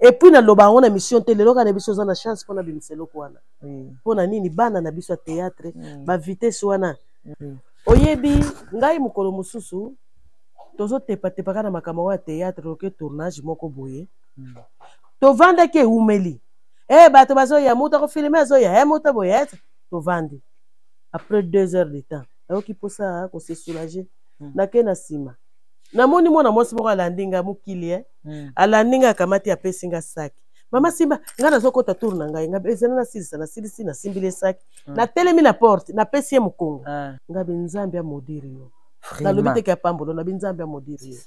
et puis naloba yango na mission te lelo kaka na biso oza na chance mpona bimisa eloko wana mpo na nini bana na biso ya théâtre mm. bavitesse wana mm. oyebi ngai mokolo mosusu tozotepatepa kaka na makambo yango ya théâtre oke tournage moko boye mm. tovandaki ewumeli e eh, bato bazoya moto akofilme azoya e eh, moto boye eh, tovandi après deux heures de temps ayoki mposa kosesoulage nake na nsima namoni mwana mwasi moko alandi ngai mokili e mm. alandi ngai akamati apesi ngai saki mama simba ngai nazokota tour na ngai ezana nasilisa nasilisi nasimbili esaki mm. natelemi na porte napesi ye mokongo ah. ngai benzambe amodiri yo nalobi teke apambolo na benzambe amodiri yo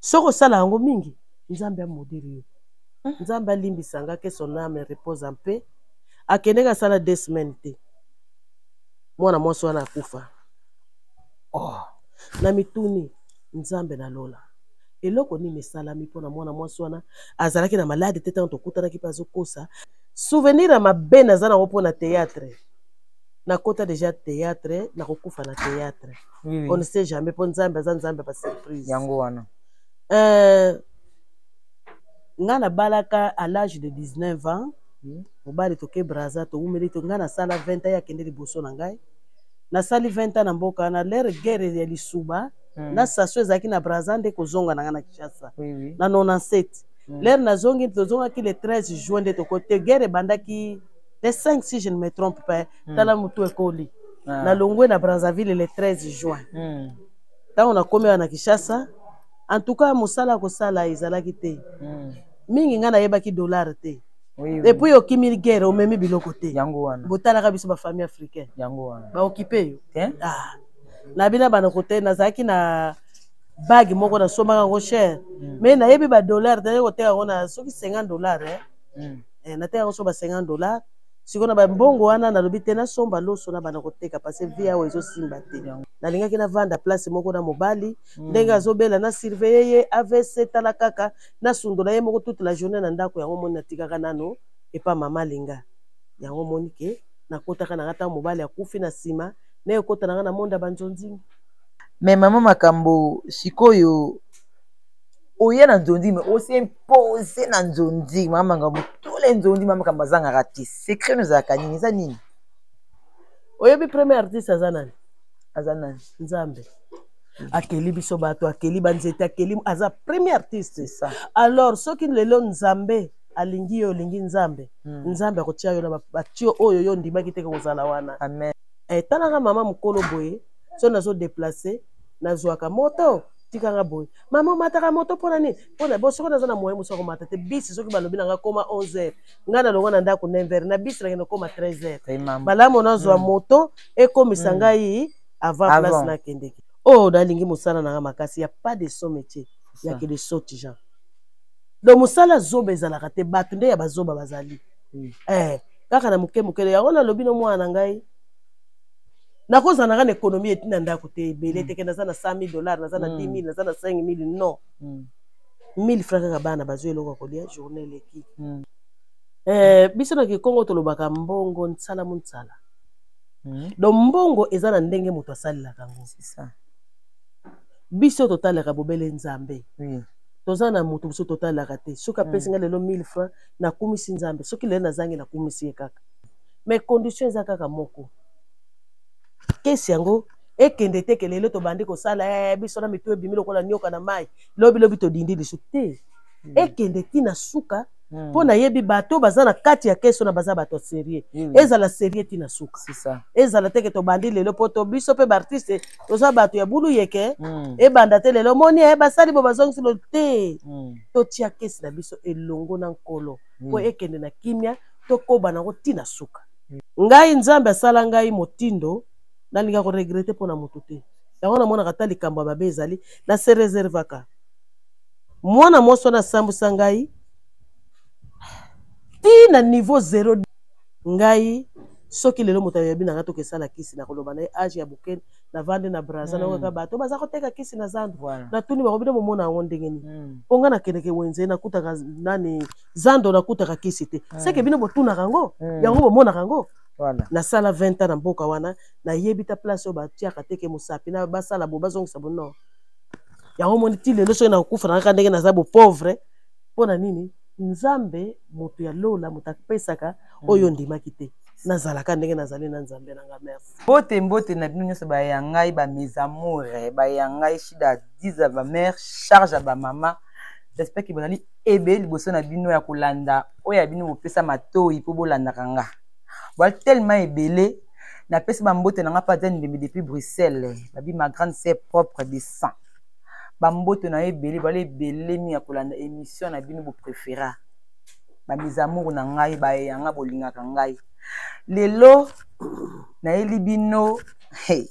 soki osala yango mingi nzambe amodiri yo hmm. nzambe alimbisa nga ke son ame repose en paix akendeki asala deux semaine te mwana mwasi wana akufa oh. na mituni nzambe na lola eloko nini esalami mpo na mwana mwasi wana azalaki na malade te ntango tokutanaki mpe azokosa souvenir ya mabe naza nango mpo na théâtre nakota deja théâtre nakokufa na théâtre oui, oui. on ne sait jamais mpo nzambe aza nzambe ya basurprise yango wana euh, nga nabalaka à l'âge de 19 ans hmm. mobali toke braza towumeli to nga nasala 20 ans akende liboso na ngai nasali 20 ans na mboka na lere guerre ya lisuba mm. na station ezalaki na braza nde kozonga na ngai na kinshasa oui, oui. na 97 mm. lere nazongi tozongaki le 13 juin nde tokote guerre ebandaki le 5 si je ne me trompe pas mm. tala motu ekoli ah. nalongwe na brazzaville le 13 juin mm. ntango nakomi awa na kinshasa en tout cas mosala ya kosala ezalaki te mm. mingi ngai nayebaki dollar te oui, oui. epuis okimi guerre omemi biloko te yango wana botalaka biso bafamille africaine yango wana baokipe yo ah. na bina bana kote nazalaki na bage moko nasombaka yango cher mm. mais nayebi badollar naye koteka yango na soki 50 dollar eh. mm. eh, nateka yango so ba 50 dollar sikoyo na bambongo wana nalobi te nasomba loso na bana koteka parce vi awa ezosimba te nalingaki navanda place moko na mobali mm. ndenge azobela na surveille ye avc tala kaka nasundola ye moko toute la journée na ndako yango moni natikaka nano epa mama alinga yango moni ke nakotaka nanga ntango mobali akufi na nsima naye okota na nga na monde ya banzonzing me mama makambo sikoyo oya na nzonzing me osimpose na nzonzing mama makambo tole nzonzing mama makambo azangaka te secret nozalaka nini eza nini oyebi premier artiste aza nani aza nani nzambe akeli biso bato akeli banzete akeli aza premier artiste alors soki lelo nzambe alingi yo olingi nzambe hmm. nzambe akotia yo na batio oyo yo ondimaki te kozala wana amen eh, tala nga mama mokolo boye so nazo deplace nazwaka moto tika nga boye mama omataka moto mpo na nini mpo na bosoko naza na moyen mosoko mata te bisi soki balobi na nga koma 11 heures nga na longo na ndako 9 heures na bisi nakende koma 13 heures malamu nazwa mm. moto ekomisa mm. ngai avant place nakendeki oyo oh, nalingi mosala na nga makasi ya pas de son métier yake de soti genre donc mosala zoba ezalaka te bato nde ya bazoba bazali mm. eh. kaka na moke moke yango wana alobi no mwana na ngai nakozala na ngai na ekonomi eti na ndako te ebele mm. teke naza na 100 000 dollars naza na 10 mm. 000 naza na 5 000 non 1000 mm. franc kaka bana bazwi eloko ya kolia journée eleki eh, biso na kikongo tolobaka mbongo nsala mo nsala donc mbongo eza na ndenge moto asalelaka yango biso totalaka bobele nzambe toza na moto biso totalaka te soki apesi ngai lelo 1000 franc nakumisi nzambe soki lelo nazangi nakumisi ye kaka mais condition eza kaka moko kesi yango ekende te ke lelo tobandi kosala eh, biso na mitu ebimi lokola nioka na mai lobilobi todindi lisu te mm. ekende ti na suka mpo hmm. nayebi bato oyo baza na kati ya kesi wana baza bato ya serie hmm. ezala serie ti na suka ezala teke tobandi lelo mpo to biso mpe baartiste toza bato ya bulu yeke hmm. ebanda te lelo omoni ye eh, basali bo bazongisi lo te totia kesi na biso elongo na nkolo mpo mm. ekende na kimia tokoba nango ti na suka mm. ngai nzambe asala ngai motindo nalinga koregrete mpo na motu te yango namonaka ata likambo ya mabe ezali na se reservaka mwana mwasi wana asambwisa ngai ti na niveau zero ngai soki lelo moto ayebi na ngai tokesala kisi nakoloba na ye age ya bokeni navandi na braza mm. nayoka bato baza koteka kisi na zandu voilà. natuni bango bino bomona yango ndenge nini mm. mpo nga nakendeke wenze nakutaka nani zando nakutaka kisi te mm. seke bino botunaka yango mm. yango bomonaka yango voilà. nasala 20 ans na mboka wana nayebi ta place oyo batiaka teke mosapi na basala bo bazongisa bo non yango omoni ti lelo soki nakokufa nakaka ndenge naza bopauvre mpo na nini nzambe moto ya lola moto apesaka mm. oyo ondimaki te nazalaka ndenge nazali na nzambe na nga merci mbote mbote na bino nyonso baya ngai ba mes amour baya ngai shida diza ba mère charge ya bamama j'espère ke bozali ebe liboso na bino ya kolanda oyo ya bino bopesa matoi mpo bolandaka nga boali telema ebele napesi bambote na nga mpe adjani mbembe depuis bruxelles babi ma grande sœur propre de sang bambote na yo ebele boali ebele mingi ya kolanda émission na bino bopréféra ba mes amour na ngai baye yanga bolingaka ngai lelo nayeli bino hey.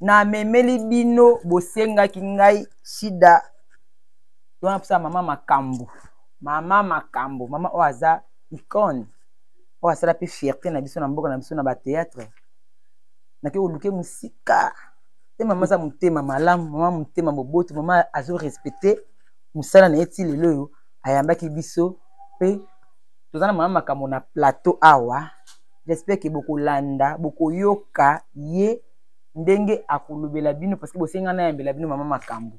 namemeli bino bosengaki ngai shida wana mposa mama makambo mama makambo mama oyo aza icone oyo asala mpe fierté na biso na mboka na biso na bateatre nake koluke mosika te mama aza motema malamu mama motema boboto mama azo respecte mosala na ye ti lelo oyo ayambaki biso mpe toza na mama makambo na plateau awa j'espère ke bokolanda bokoyoka ye ndenge akolobela bino parce que bosenga na yambela bino mama makambo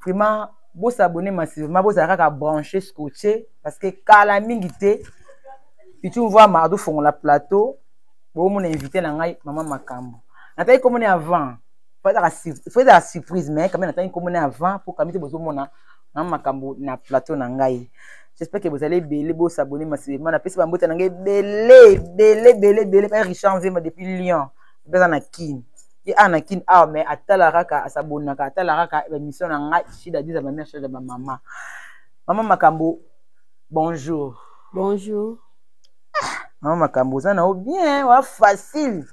vraiment bosabone massivement bozala kaka branche scotche parce que kala mingi te pitu mvua mardo fongola plateau boomona invité na ngai mama makambo nataki komona avant fo ezala surprise mais kame nataki komona avant mpo kami te bozomona mama makambo na plateau na ngai j'espère que vous allez belé bo s'abonner ma sœur mana pesa bambota na ngai belé belé belé belé ba Richard Nzema depuis Lyon beza na Kin ye a na Kin ah mais atala kaka asabonna ka atala kaka ba mission na ngai shida diza ba mère shida ba maman maman makambo bonjour bonjour maman makambo oza na yo bien wa facile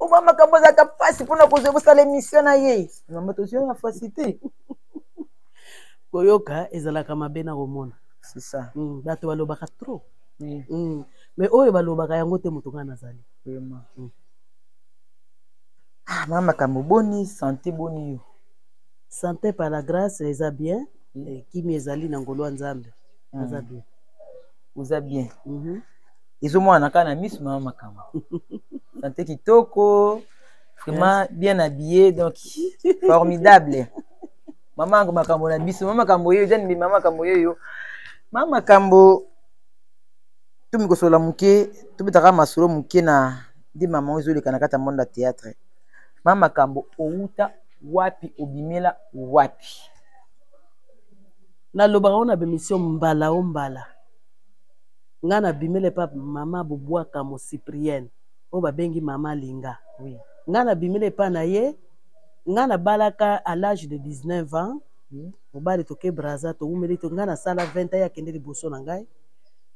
oma makambo ezalaka mpasi mpona kozwa kosala émission na ye maman tozwi ya facile te koyoka ezalaka mabe na komona mm, bato balobaka trop mm. Mm. mais oyo balobaka yango te moto ngai nazali mm. ah, ma makambo boni sante boni yo sante par la grâce eza bien mm. Eh, kimi ezali na ngolo ya nzambe mm. aza bien oza bien mm -hmm. ezomonana kaka na miso mama makambo sante kitoko vraiment bien habillé donc formidable mama yango makambo na biso mama makambo oyo eza nini mama makambo oyo yo mama makambo tomi kosolola moke tobetaka masolo moke na nde mama oyo ezoleka na kati ya monde ya théâtre mama makambo owuta wapi obimela wapi nalobaka ngo na bemission mbala o mbala ngai nabimela epa mama bobwaka mosiprienne oyo babengi mama linga oui. ngai nabimela epa na ye nga na balaka à l'âge de 19 ans hmm. mobali toke braza towumeli to nga nasala 20 ans yakende liboso na ngai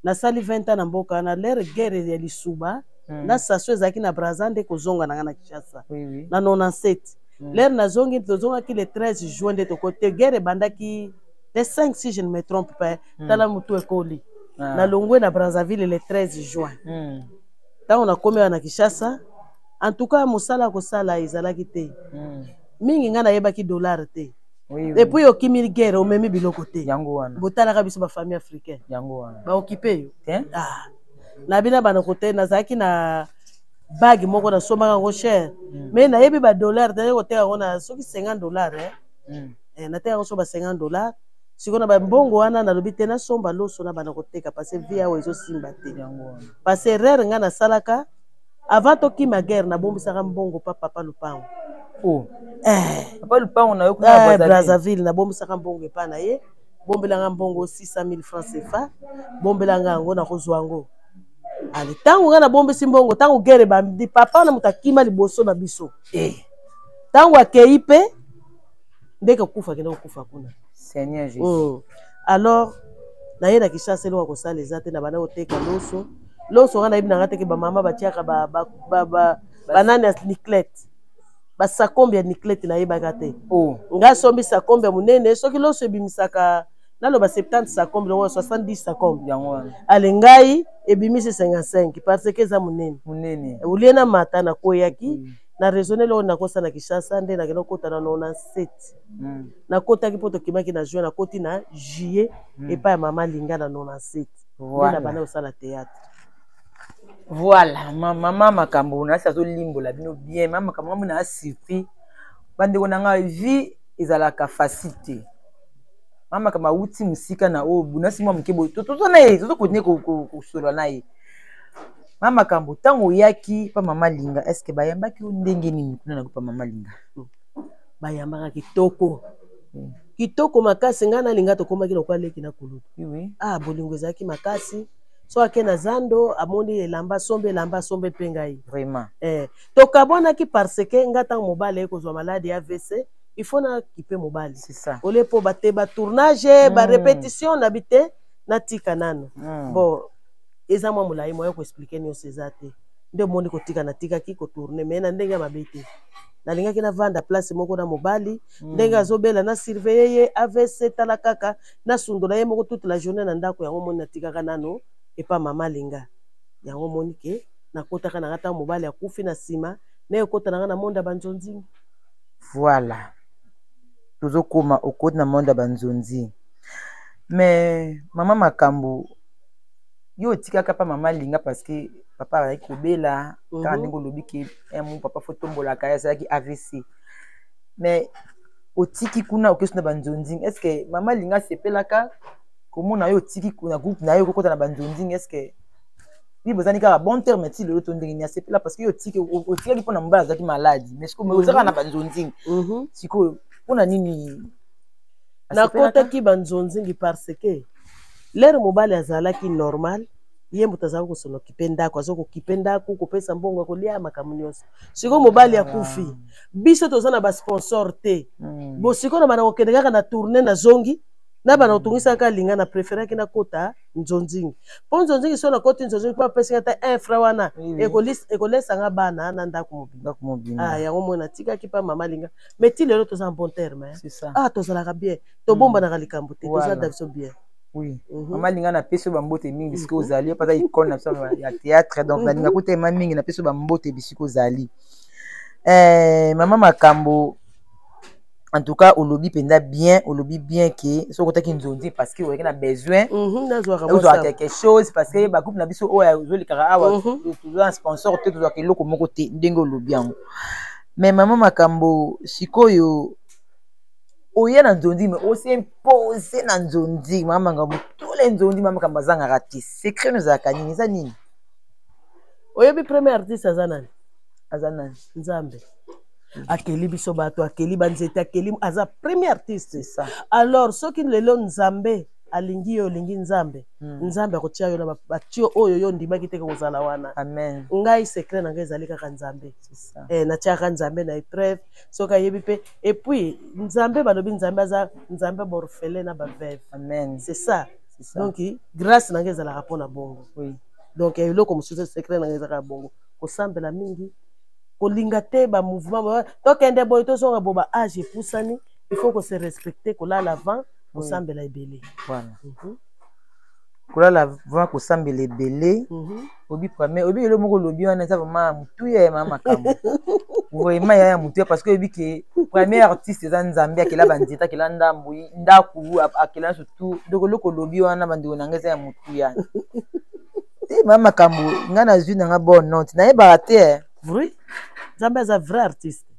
nasali 20 ans na mboka na lere guerre ya lisuba hmm. na saso ezalaki na braza nde kozonga na ngai na kinshasa na 97 hmm. lere nazongi tozongaki le 13 juin nde tokote guerre ebandaki le 5 si je ne me trompe pas tala motu ekoli ah. nalongwe na brazzaville le 13 juin ntango nakomi awa na kinshasa en tout cas mosala akosala ezalaki te mm. mingi ngai nayebaki dollar te oui, epuis oui. okimi guerre omemi biloko te yango wana botalaka biso bafamille africain yango wana baokipe yo ah. na bino bana kote nazalaki na bage moko nasombaka yango cher mm. mais nayebi badollar te naye koteka yango na soki 50 dollar eh. mm. eh, nateka yango so ba 50 dollar sikoyo na bambongo wana nalobi te nasomba loso na bana koteka parce vie awa ezosimba te parce erreur ngai nasalaka avant tokima guerre nabombisaka mbongo pa papa lupango oh. eh. papa lupango na yo kuna eh, brazzaville nabombisaka mbongo epai na ye bombelanga mbongo 600 000 francs cfa bombelanga yango nakozwa yango ale ntango ngai nabombisi mbongo ntango guerre ebandi papa wana moto akima liboso na biso eh. ntango akei mpe ndeke okufa akenda kokufa kuna seigneur jesus mm. alors naye na kishasa eloko akosala eza te na banda koteka loso loso nga nayebi na nga teke bamama batiaka banani ya niclete basakombe ya niclete nayebaka te oh. nga sombi sakombe ya monene soki loso ebimisaka naloba 70 sakombe longo 70 sakombe ale ngai ebimisi 55 parce que eza monene olie na mata nakweyaki mm. na raisonne eloko nakosa na kinshasa nde nakenda okota na 97 mm. nakotaki mpo tokimaki na juin nakoti na juillet mm. epai ya mama linga na 97 voilà. na banda kosala théâtre voilà mama ma, makambo nasi azolimbola bino bien ma makambo ngambo naa surpris bandeko na ngai vie ezalaka facile te ma makambo awuti mosika na oyo bunasi mwa moke boye totoza na ye tozo continue kosolola na ye ma makambo ntango oyaki pa mama linga est ce que bayambaki yo ndenge nini kuna na kupa mama linga hmm. bayambaka kitoko hmm. kitoko makasi ngai nalinga tokomaki lokola leki na kulutu oui, oui. ah bolingo ezalaki makasi so ake na zando amoni elamba asombi elamba asombi mpe ngai vraiment eh, tokabwanaki parce que ngai ntango mobali aye kozwa maladi ya vc il faut nakipe mobali olie mpo bate batournage mm. barepétition na bi te natika nano mm. bon eza mwa molai moya koexplike nyonso eza te nde omoni kotika natikaki kotourne mai na ndenge ya mabe te nalingaki navanda place moko na mobali mm. ndenge azobela na surveille ye avc tala kaka nasundola ye moko toute la journée na ndako yango moni natikaka nano epa mama linga yango moni ke nakotaka nanga ntango mobali akufi na nsima naye ekota nanga na monde ya banzonzingi voilà tozokoma okoti na monde ya banzonzi mais mama makambo yo otikaka pa mama linga parce que papa azalaki kobela kaka mhm. ndenge olobi ke eh, papa fotombolaka ye azalaki avc mais otiki kuna okesi na banzonzing est ce que mama alingi asepelaka komona yo otiki na groupe na ye okokota na banzonzing est ce que ye bozani kaka bon terme ti lelo to ndenge nini asepela parce que yo otiki otikaki mpo na mobali azalaki maladi mais sikoyo mhm. ozaka na banzonzing mhm. sikoyo mpo na nini nakotaki banzonzingi parce que lere mobali azalaki normal ye moto azali kosolo okipe ndako aza kokipe ndako kopesa mbongo ya kolia makambo nyonso sikoyo mobali akufi biso toza na basponsor te mm. bosiko na bana kokende kaka na tourne na zongi na bana kotungisaka kaka linga na preferaki nakota nzonzingi mpo nzonzingi so nakoti nzonzingi mpo apesaki ata infra wana ekolesanga bana na ndako mobimba ah, yango moi natikaki mpa mama linga mai ti lelo toza na bon terme ah tozalaka bien tobombanaka mm. likambo te toza da biso bien oui mhm. mama linga napesi yo bambote mingi bisika mhm. ozali yo mpe aza ikone na biso ya théâtre donc mhm. nalinga kotema mingi napesi yo bambote bisika ozali eh, mama makambo en tout cas olobi mpenza bien olobi bien ke soki otaki nzonzi parce que oyaki na besoin mhm, ozwaka quelque chose parce que bagroupe na biso oyo ozolikaka awa mhm. tozwa na sponsor te tozwaka eloko moko te ndenge olobi yango mais mama makambo sikoyo oya na nzonzi me osimpose na nzonzi mama makambo tole nzonzi mama makambo azangaka te secret nozalaka nini eza nini oyebi premier artiste aza nani aza nani nzambe akeli biso bato akeli banzete akeli aza premier artiste alors soki lelo nzambe alingi yo olingi nzambe hmm. nzambe akotia yo na batio oyo yo ondimaki te kozala wana Amen. ngai secret na ngai ezali kaka nzambe eh, natiaka nzambe na epreuve soki ayebi mpe epuis nzambe balobi nzambe aza nzambe borfele na baveve c'est ça donc grâce na ngai ezalaka mpo na bongo oui. donc ya eloko mosusu secret na ngai eza kaka bongo kosambela mingi kolinga te ba mouvement tokende boye tozonga bo ba age epusani il faut ko se respecter kolala avant kosambela ebele voilà mm -hmm. kolala va kosambela ebele mhm. obi premier obi elo moko lobi wana eza vraiment mutuya ya mama makambo vraiment ya ya mutuya parce que obi ke premier artiste eza nzambe akela banzeta akela ndambo ndako akela surtout donc eloko lobi wana bandeko na ngai eza ya mutu ya te ma makambo ngai nazwi na nga bonne note nayebaka te eh. vrai nzambe aza vrai artiste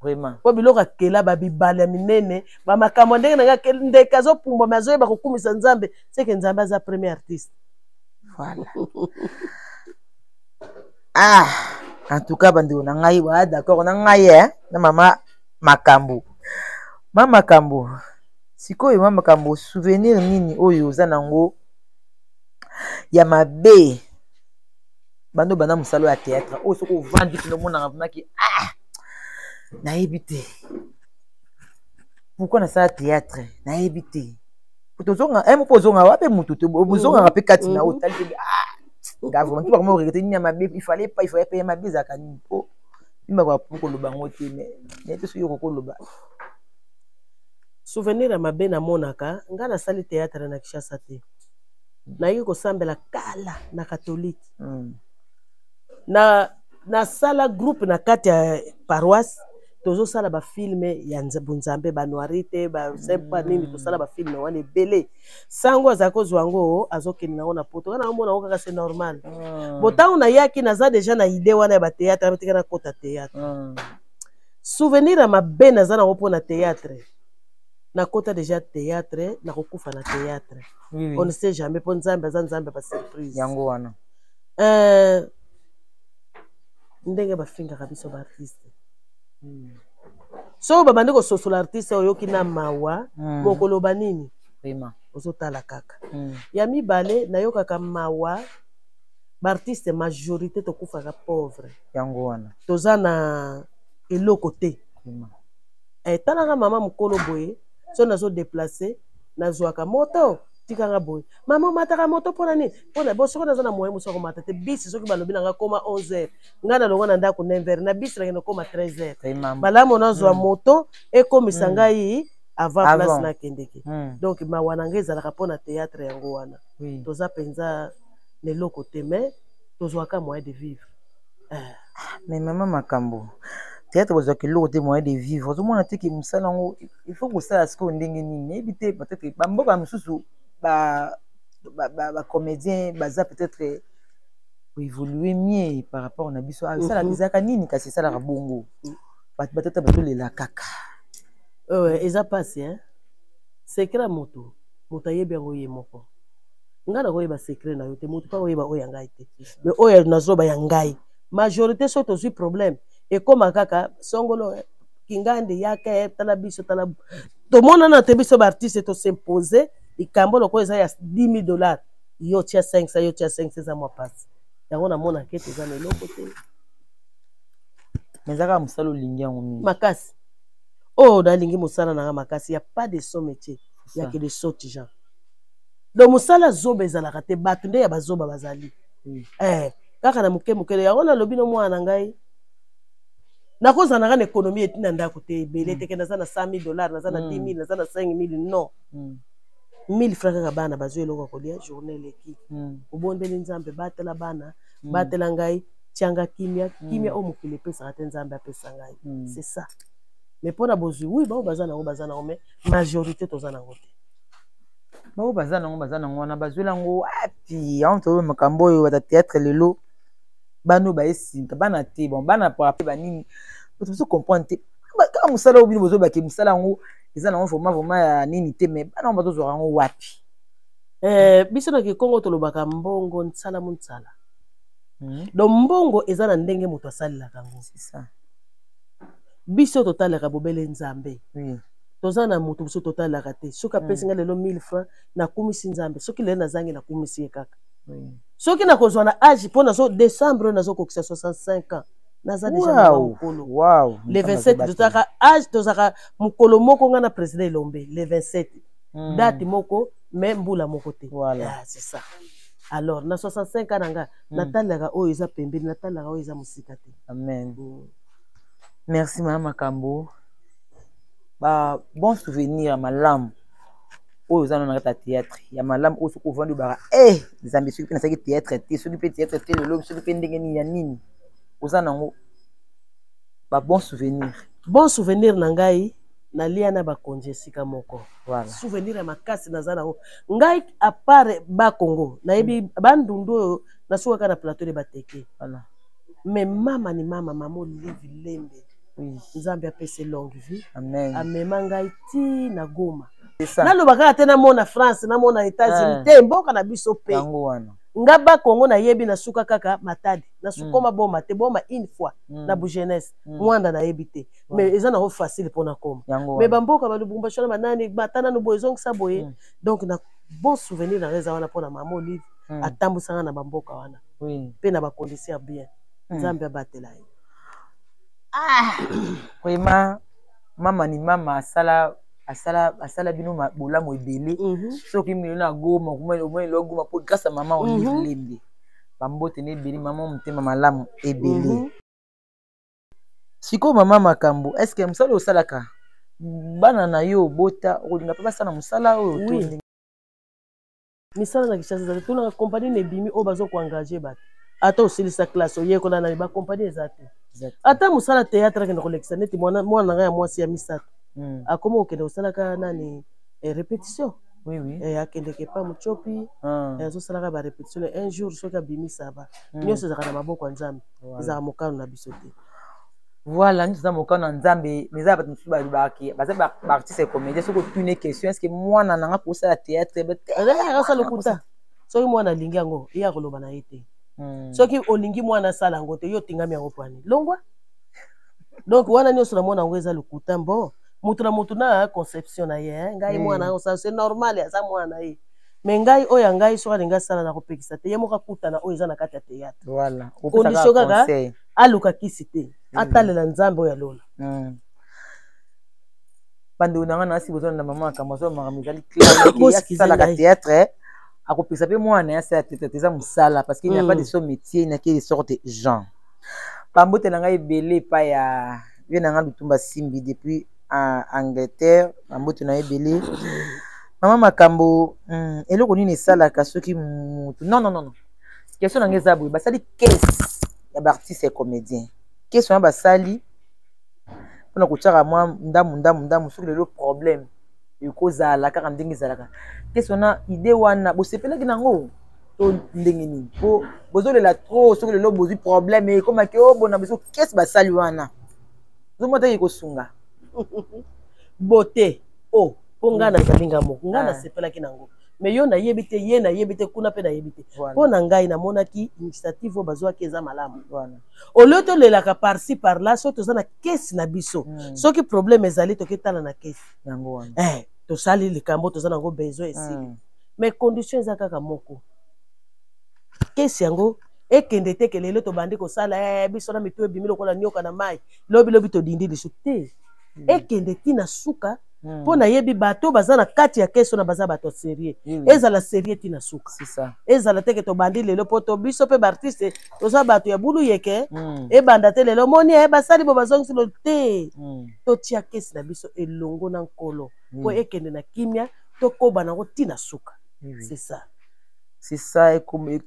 vraiment mpo biloko akela babibale ya minene bamakambo ndenge na ngai akeli ndeke azopumbwa me azoyeba kokumisa nzambe seke nzambe aza premier artiste voilà ah en tout cas bandeko na ngai baa d'accord na ngai eh, na mama makambo ma makambo sikoyo mwa makambo souvenir nini oyo oza nango ya mabe bando banda mosala ya théâtre oyo soki ovandi kino omonaka vremaki ah nayebi te pourkui nasala théâtre nayebi te tozonga eh, moko ozongaka wape motu te ozongaka mpe kati na otali mhm. te ah, nga vraimen tobaka mo regrete nini ya mabe ifale pa ifale pe ya mabe ezalaka nini mpo bimbaka po koloba yango te mais nayebi te soki okokoloba souvenir ya mabe namonaka ngai nasali theatre na kishasa te nayaki kosambela kala na katolike mm. na nasala groupe na kati ya paroisse tozosala bafilme ya bonzambe banoirite basepa mm. nini tosala bafilme wana ebele sango aza kozwa yango azokende nango na poto kana omona yango kaka se normal mm. botango nayaki naza deja na idee wana ya bateatre atika nakota teatre mm. souvenir ya mabe naza nango mpo na théâtre nakota déjà théâtre nakokufa na théâtre oui, oui. on ne sait jamais mpo nzambe aza nzambe ya basurprise yango wana euh, ndenge bafingaka biso baartiste hmm. soki babandi kososola artiste oyoki na mawa hmm. mokoloba nini ozotala kaka hmm. ya mibale nayokaka mawa baartiste majorité tokufaka pauvre yango wana toza na eloko te eh, talanga mama mokolo boye so nazo deplace nazwaka moto tikanga boye mama omataka moto mpona nini mpona bo soki naza na moyen mosu akomata te bisi soki balobi na nga koma 11 heure ngai nalongo na ndako 9 heure na bisi nakende koma 13 heure malamu nazwa hmm. moto ekomisa hmm. ngai avant place nakendeke hmm. donc mawa na ngai ezalaka mpona théâtre yango wana toza mpenza na eloko te mais tozwaka moyen de vivre eh. ah, mais mama makambo théâtre bazwa kiloko te moyen de vivre ozomona te ke mosala yango il faut kosala sikoyo ndenge nini nayebi te peut-être bamboka mosusu bacomédien baza peut-être koévolue mieux par rapport na biso esalaka mhm. ezalaka nini kasi esalaka bongo mhm. bato batata batolela kaka eza mpasi secret moto moto ayebi yango ye moko ngai nakoyeba secret na yo te motu mpe akoyeba oyo ya ngai te me oyo nazoba ya ngai majorité so tozwi problème ekóma kaka songolo eh, kingande yaka eh, tala biso tala tomonana te biso baartiste tosimpose likambo lokola eza ya 10 000 dollars yo tia 500 yo tia 500 eza mwa pasi yango namonaka ete eza na eloko te mais ezaka mosala olingi yango mingi makasi oyo oh, nalingi mosala na nga makasi ya pas de son métier yake de saute genre donc mosala zoba ezalaka te bato nde ya bazoba bazali mm. eh, kaka na moke mokele yango nalobi no mwana na ngai nakozala nanga na ekonomi eti na ndako te ebele mm. teke naza na 100 000 dollars naza na 10 mm. 000 naza na 5 000 non 1000 franc kaka bana bazwi eloko ya kolia journée eleki obondeli nzambe batela bana batela ngai tianga kimia kimia oyo mokili epesaka te nzambe apesa ngai c'est ça mais mpo na bozwi wi baoyo baza nango baza nango mais majorité toza nango te baoyo baza nango baza nango wana bazwela yango wapi yango toyo makambo oyo bata théâtre lelo bano baesinga bana te bon bana pape banini bato biso comprendre te kaka mosala oyo bino bozobake mosala yango eza nango vraimen vraimen ya nini te mais bana yango bazozwaka yango wapi eh, biso na kikongo tolobaka mbongo nsala monsala hmm. donc mbongo eza na ndenge moto asalelaka yango biso totalaka bobele nzambe hmm. toza na moto mosusu totalaka te soki apesi mm. ngai lelo 1000 franc nakumisi nzambe soki lelo nazangi nakumisi ye kaka soki nakozwa na age mpo nazo décembre oyo nazokokisa 65 ans naza deja mokolo le 27 tozalaka age tozalaka mokolo moko ngai na président elombe le 27 mm. date moko mais mbula moko te voilà. ah, c'est ça alors na 65 ans na nga mm. natalaka oyo eza pembeni natalaka oyo eza mosika te amen mm. merci mama makambo ba bon souvenir ya malamu oyo oza nana kati ya théâtre ya malamu oyo soki ovandi obaka e eh, nzambe soki mpe nasaki théâtre te soki mpe théâtre te lelo soki mpe ndenge nini ya nini oza nango ba bon souvenir bon souvenir na ngai nalia na bakonzi esika moko voilà. souvenir ya makasi naza nango ngai apart bakongo nayebi mm. bandundu oyo nasukaka na plateau de bateke voilà. mais mama ni mama mama olive lembe nzambe apese longue vie amema ngai ti na goma naloba kaka te namona france namona états-unis eh. te mboka na biso mpe nga ba kongo nayebi nasuka kaka matadi nasukoma mm. boma te boma une fois mm. na bugenese mm. mwanda nayebi te mais eza nango facile mpo nakoma mais bamboka balubumbashi wana banani bata nano boye ezongisa boye donc na bon souvenir nanga eza wana mpo na mama olive atambusanga na bamboka wana mpe na bacondition ya bien nzambe abatela ye ah vraiment mama ni mama asala asala asala bino bolamu ebele mm -hmm. soki mino na goma omoni lo goma mpo grâce ya mama olive mm -hmm. lembe bambote na ebele mama motema malamu ebele mm -hmm. sikoyo mama makambo est ce que mosala osalaka bana na yo obota okolinga mpe basala mosala oyo oui. misala na kinshasa ezali tuna kompani na ebimi oyo baza koengage bato ata osilisa classe oyekola na bakompani eza te ata mosala théâtre akende kolekisa neti mwana na ngai ya mwasi ya misato hmm. akomi kokende kosalaka nani eh, répétition oui, oui. Eh, akendeke epa mocopi ah. eh, azosalaka barépétition un jour soki abimisa ba hmm. nyonso ezalaka na maboko ya nzambe ezalaka mokano na biso te Voilà, nous avons mokano nzambe, mais ça va nous faire ba ki. Baza ba artiste et comédien, ce que tu n'es question, est-ce que moi na nanga ko sala théâtre, ben rien ça le kuta. Soki mwana alingi yango, ye akoloba na ye te. Hmm. Soki olingi mwana asala yango te, yo otingami yango mpo ani? Longwa. Donc wana nyonso na mwana yango eza lokuta mbo moto na moto na conception na ye eh. ngai hmm. mwana yango sala se normal aza mwana na ye me ngai oyo ya ngai soki alingi asala na kopekisa te ye moko akutana oyo eza na kati ya théâtre voilà. condition kaka aluka kisi te mm. atalela nzambe oyo ya lola mm. bandeko na ngai nasi bozwana na mama makambo azwa makambo ezali clasalaka théâtre akopesa mpe mwana ya sala théâtre eza mosala parce qu'il n'y a pas mm. de son métier na quelle sorte de gens bambote na ngai ebele epai ya vie na ngai lutumba simbi depuis en angleterre bambote na ye ebele mama makambo hmm, eloko nini esalaka soki motu non non non question na ngai eza boye basali kese ya baartiste ya comédien kese wana basali mpona kotyaka mwa ndamu ndamu ndamu soki lelo problème ekozala kaka ndenge ezalaka kese wana ide wana bosepelaki nango to ndenge nini po bozolela trop soki lelo bozwi problème ekomaki o oh, bona biso kese basali wana ozomona te ekosunga bote o oh, mpo ngai nazali ngai moko ngai ah. nasepelaki nango mais yo nayebi te ye nayebi te kuna mpe nayebi te mpo na ngai namonaki initiative oyo bazwaki eza malamu olio tolelaka parci par là soki toza na kesi na biso hmm. soki problème ezali toketala na kesi eh, tosali likambo toza nango besoin esili hmm. mais condition eza kaka moko kesi yango ekende te ke lelo tobandi kosala eh, biso na mitu ebimi lokola nioka na mai lobilobi todindi lisu te hmm. ekende ti na suka hmm. po nayebi bato oyo baza na kati ya kesi wana baza bato ya serie hmm. ezala serie ti na suka ezala teke tobandi lelo po to biso mpe baartiste toza bato ya bulu yeke hmm. ebanda te lelo omoni e basali bo bazongisi lo te totia kesi na biso elongo na nkolo mpo ekende na kimia tokoba nango ti na suka c'est ça c'est ça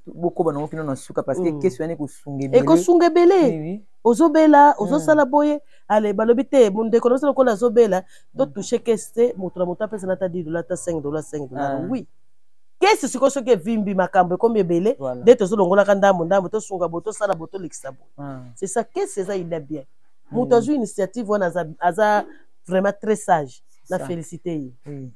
bokoba nango kino na suka parce que kesi wana ekosunga ebele ekosunga ebele ozobela ozosala boye ale balobi te ndeko naosa lokola azobela to mm. touche kesi te moto na moto apesa na ata 10 dola ata 5 dola 5 dola ah. oui kesi sikoyo soki evimbi makambo ekomi ebele nde tozolongolaka ndambo ndambo tosunga bo tosala bo tolekisa bo ah. c'est ça kesi eza ida bien moto mm. azwi initiative wana aza vraiment très sage na félicité ye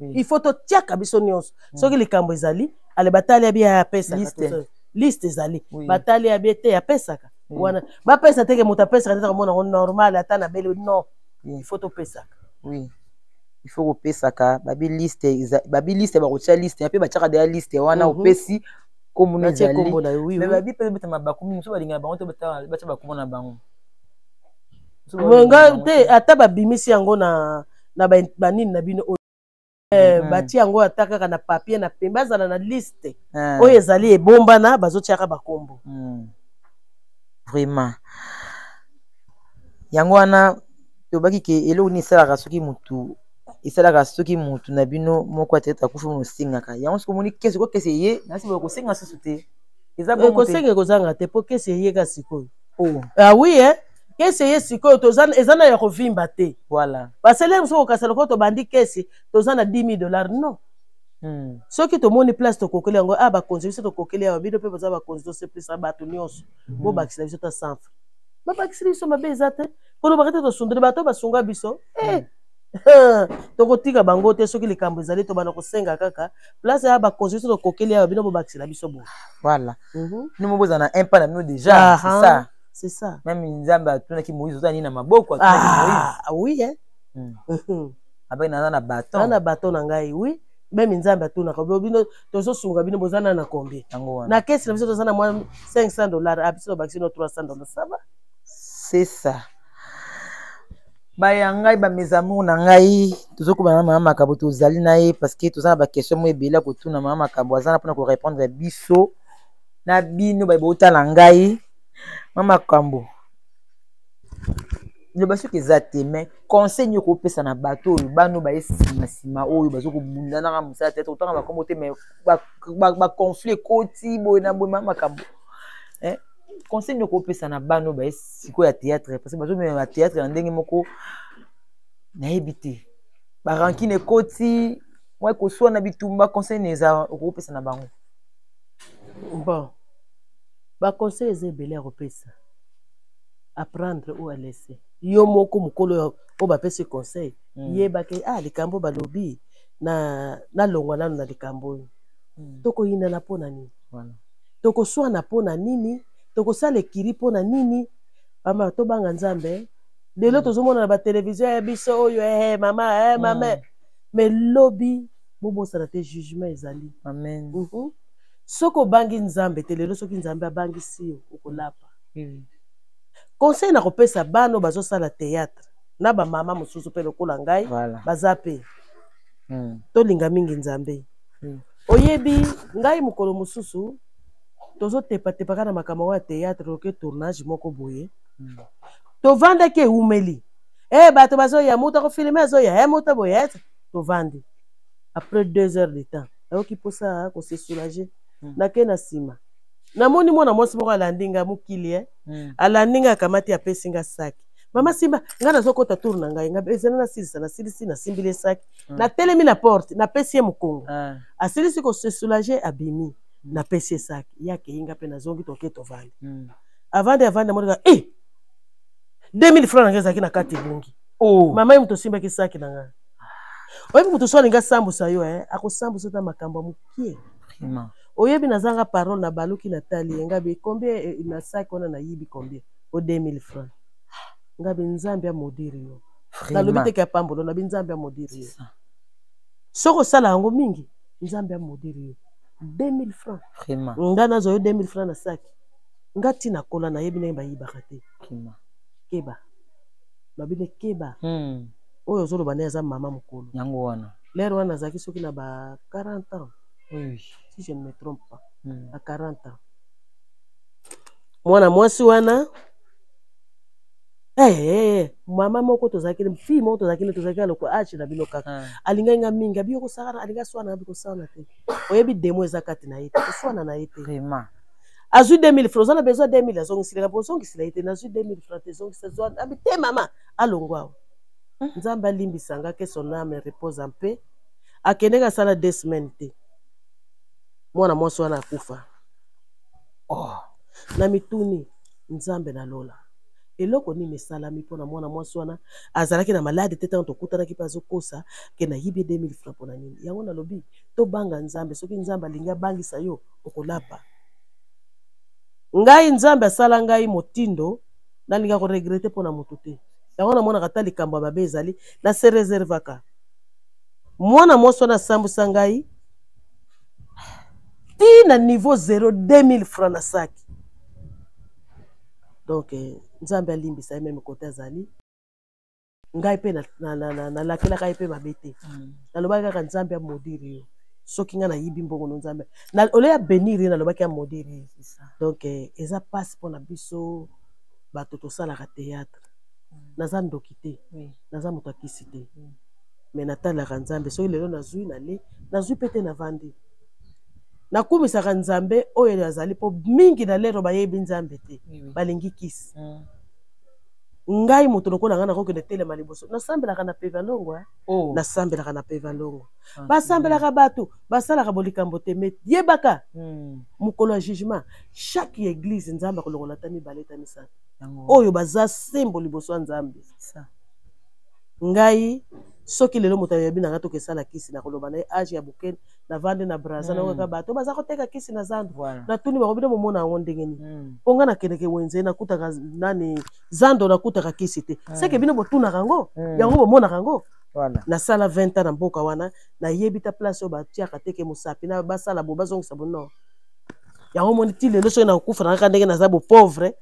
Oui. il faut totiaka biso nyonso Mm. soki likambo ezali ale batali ya bia apesaka Liste. tozo- liste ezali Oui. batali ya bia te apesaka Oui. wana bapesa teke moto apesaka te takomona yango normal ata na bele non Oui. il faut topesaka oui il faut kopesaka babi liste eza- babi liste bakotya liste mpe batyaka deya liste wana Mhm. opesi kombo no natie ezali kombo na yo oui, me oui. babi mpe beta mabaku mingi mosusu balingaka bango te bata- batya bakombo na bango Mosusu Mwe balingaka nga bango te ata babimisi yango na na ba, ba nini na bino oyo Eh, Mm. batia yango ata kaka na papier na pembe azala na liste Ah. oyo ezali ebombana bazotiaka bakombo Mm. vraiment yango wana tobaki ke eloko nini esalaka soki mutu esalaka soki mutu na bino moko atete akufi mona osengaka yango soki omoni kesi ko kesi eye nasi boye kosenga susu te eza bongo te. ekosenga ekozanga te mpo kesi eyeka sikoyo Oh. ah oui eh? kesi eye sikoyo toza eza na ya kovimba te voilà basele mosuku okasa lokola tobandi kesi toza na 10 000 dollars non hmm. soki tomoni place tokokeli yango a ah, bakonzi biso tokokeli awa bino mpe boza bakonzi tosepelisa bato nyonso hmm. bobakisela biso ta sanfa babakiseli biso mabe eza te kolobaka te tosundoli bato basunga biso eh. Hmm. tokotika bango te soki likambo ezali tobanda kosenga kaka place ya bakonzi biso tokokeli awa bino bobakisela biso boye voilà mhm. bino mobozala na impa na bino déjà ah, ah. ça C'est ça. Meme Nzambe atunaki Moïse ozali na maboko atunaki ah, Moïse. Ah oui hein. Mm. Abe na na bâton. Na na bâton na ngai oui. Meme Nzambe atunaka bino tozo sunga bino bozana na kombe. Na kesi na biso tozana mwa 500 dollars abiso ah, bakisi no 300 dollars ça va. C'est ça. baya ngai bames amour na ngai tozokoba na mama makambo tozali na ye parce que toza na baquestion mo ebele ya kotuna mama makambo aza na mpona korépondre biso na bino baye botala ngai mwa makambo loba soki eza te me conseil nini okopesa na bato oyo bano baye nsima nsima oyo baza kobunda nanga mosala te totanga makombo te me baconflit ekoti boye na boye ma makambo eh, conseil nini okopesa na bano baye sikoyo ya théâtre parce que bazomema ba théâtre na ndenge moko nayebi te barankine ekoti mwa ekoswana bitumba conseil nini eza okopesa na bango bon Ba conseils eza ebele ya kopesa. A prendre ou a laisser. Yo moko mukolo ya oyo bapesi conseil, mm. yeba ke ah likambo balobi na nalongwa nanu na likambo oyo. Mm. Tokoyinana mpo na nini? Voilà. Tokoswana mpo na nini? Tokosala ekiri mpo na nini? Mama tobanga Nzambe. Lelo mm. tozomona na ba television ya eh, biso oyo eh, eh mama eh, mm. mama. Mm. Mais lobi bobosana te jugement ezali. Amen. Mm -hmm. soki obangi nzambe te lelo soki nzambe abangisi yo okolapa hmm. conseil na kopesa bana oyo bazosala théâtre na bamama mosusu mpe lokola ngai voilà. baza mpe hmm. tolinga mingi nzambe hmm. oyebi ngai mokolo mosusu tozotepatepaka na makambo yango ya théâtre loke tournage moko boye hmm. tovandaki ewumeli e eh, hey, bato bazoya moto akofilme azoya e eh, hey, moto boye eh, tovandi après deux heures de temps nayoki mposa ya kose soulager mm. nake na nsima namoni mwana mwasi moko alandi nga mokili e mm. alandi nga akamati apesi nga saki mama simba ngai nazokota tour na ngai ngai ezali nasilisa nasilisi nasimbili ye saki mm. natelemi na porte napesi ye mokongo ah. asilisi kose soulager abimi mm. napesi ye saki ye akei nga mpe nazongi toke tovandi mm. avandi avandi amonaka e eh! 2000 franc na ngai ezalaki na kati ebongi oh. mama ye moto osimbaki saki na ngai oyebi kutu so alingi asambusa yo eh, akosambusa ta makambo ya mokie oyebi nazanga parole na baluki natali ye ngabi combien eh, na saki wana nayibi combien o 2000 francs ngabi nzambe amodiri yo nalobi teke apambolo nabi nzambe amodiri yo soki osala yango mingi nzambe amodiri yo 2000 francs nga nazwa yo 2000 francs na saki nga ntina kola nayebi ndenge bayibaka te keba nabino keba hmm. oyo ozoloba naye aza mama mokolo yango wana lere wana azalaki soki na ba 40 ans oui. si je ne me trompe pas mm. ba 40 ans mwana mwasi wana Hey, eh, eh, hey, eh, mama moko tozalaki fille moko tozalaki ne tozalaki aloko age na bino kaka ah. alingaki nga mingi abi okosakana alinga swana abi kosana te oyebi demo eza kati na ye te koswana na ye te vraiment azwi 2000 francs oza na besoin 2000 azongisila nga bozongisila ye te nazwi 2000 francs te ezongisa zwa abi te mama alongwa awa nzambe alimbisa nga ke son ame repose en paix akendeki asala deux semaine te mwana mwasi wana akufa oh, na mituni nzambe na lola eloko nini esalami mpo na mwana mwasi wana azalaki na maladi te ntango tokutanaki mpe azokosa ke nayibi 2000 franc mpo na nini yango nalobi tobanga nzambe soki nzambe alingi abangisa yo okolapa ngai nzambe asala ngai motindo nalinga koregrete mpo na motu te yango namonaka ata likambo ya mabe ezali na se reservaka mwana mwasi wana asambwisa ngai ti na niveau 0 2000 franc na saki donc eh, nzambe alimbisa ye meme kote azali ngai mpe nalakelaka ye mpe mabe te mm. nalobaki kaka nzambe amodiri yo soki ngai nayibi mbongo no nzambe ole ya benir ye nalobaki amodiri ye donc eh, eza mpasi mpo na biso bato tosalaka teyatre naza ndoki te naza moto akisi te me natalaka nzambe soki lelo nazwi nale nazwi mpe te navandi nakumisaka nzambe oyo azali mpo mingi na lero bayebi nzambe te balingi kisi mm. ngai moto lokola ngai nakokende telema liboso nasambelaka na pevalongo eh? oh. nasambelaka na pevalongo ah, basambelaka bato basalaka bolikambo te me yebaka mm. mokolo ya jugement chaque église nzambe akolongola ta mibale ta misato oyo baza sembo liboso ya nzambe ngai soki lelo moto ayebi nanga toke esala kisi nakoloba na ye age ya boke navandi na braza na oyaka hmm. bato baza koteka kisi na zandu natuni bango bino bomona yango ndenge nini hmm. mpo ngai nakendeke wenze nakutaka nani zando nakutaka kisi te hmm. seke bino botunaka yango yango bomonaka yango Voilà. nasala 20 ans na mboka wana nayebi ta place oyo batiaka teke mosapi na basala bo bazongisa bo non yango omoni ti lelo soki nakokufa na kaka ndenge naza bopauvre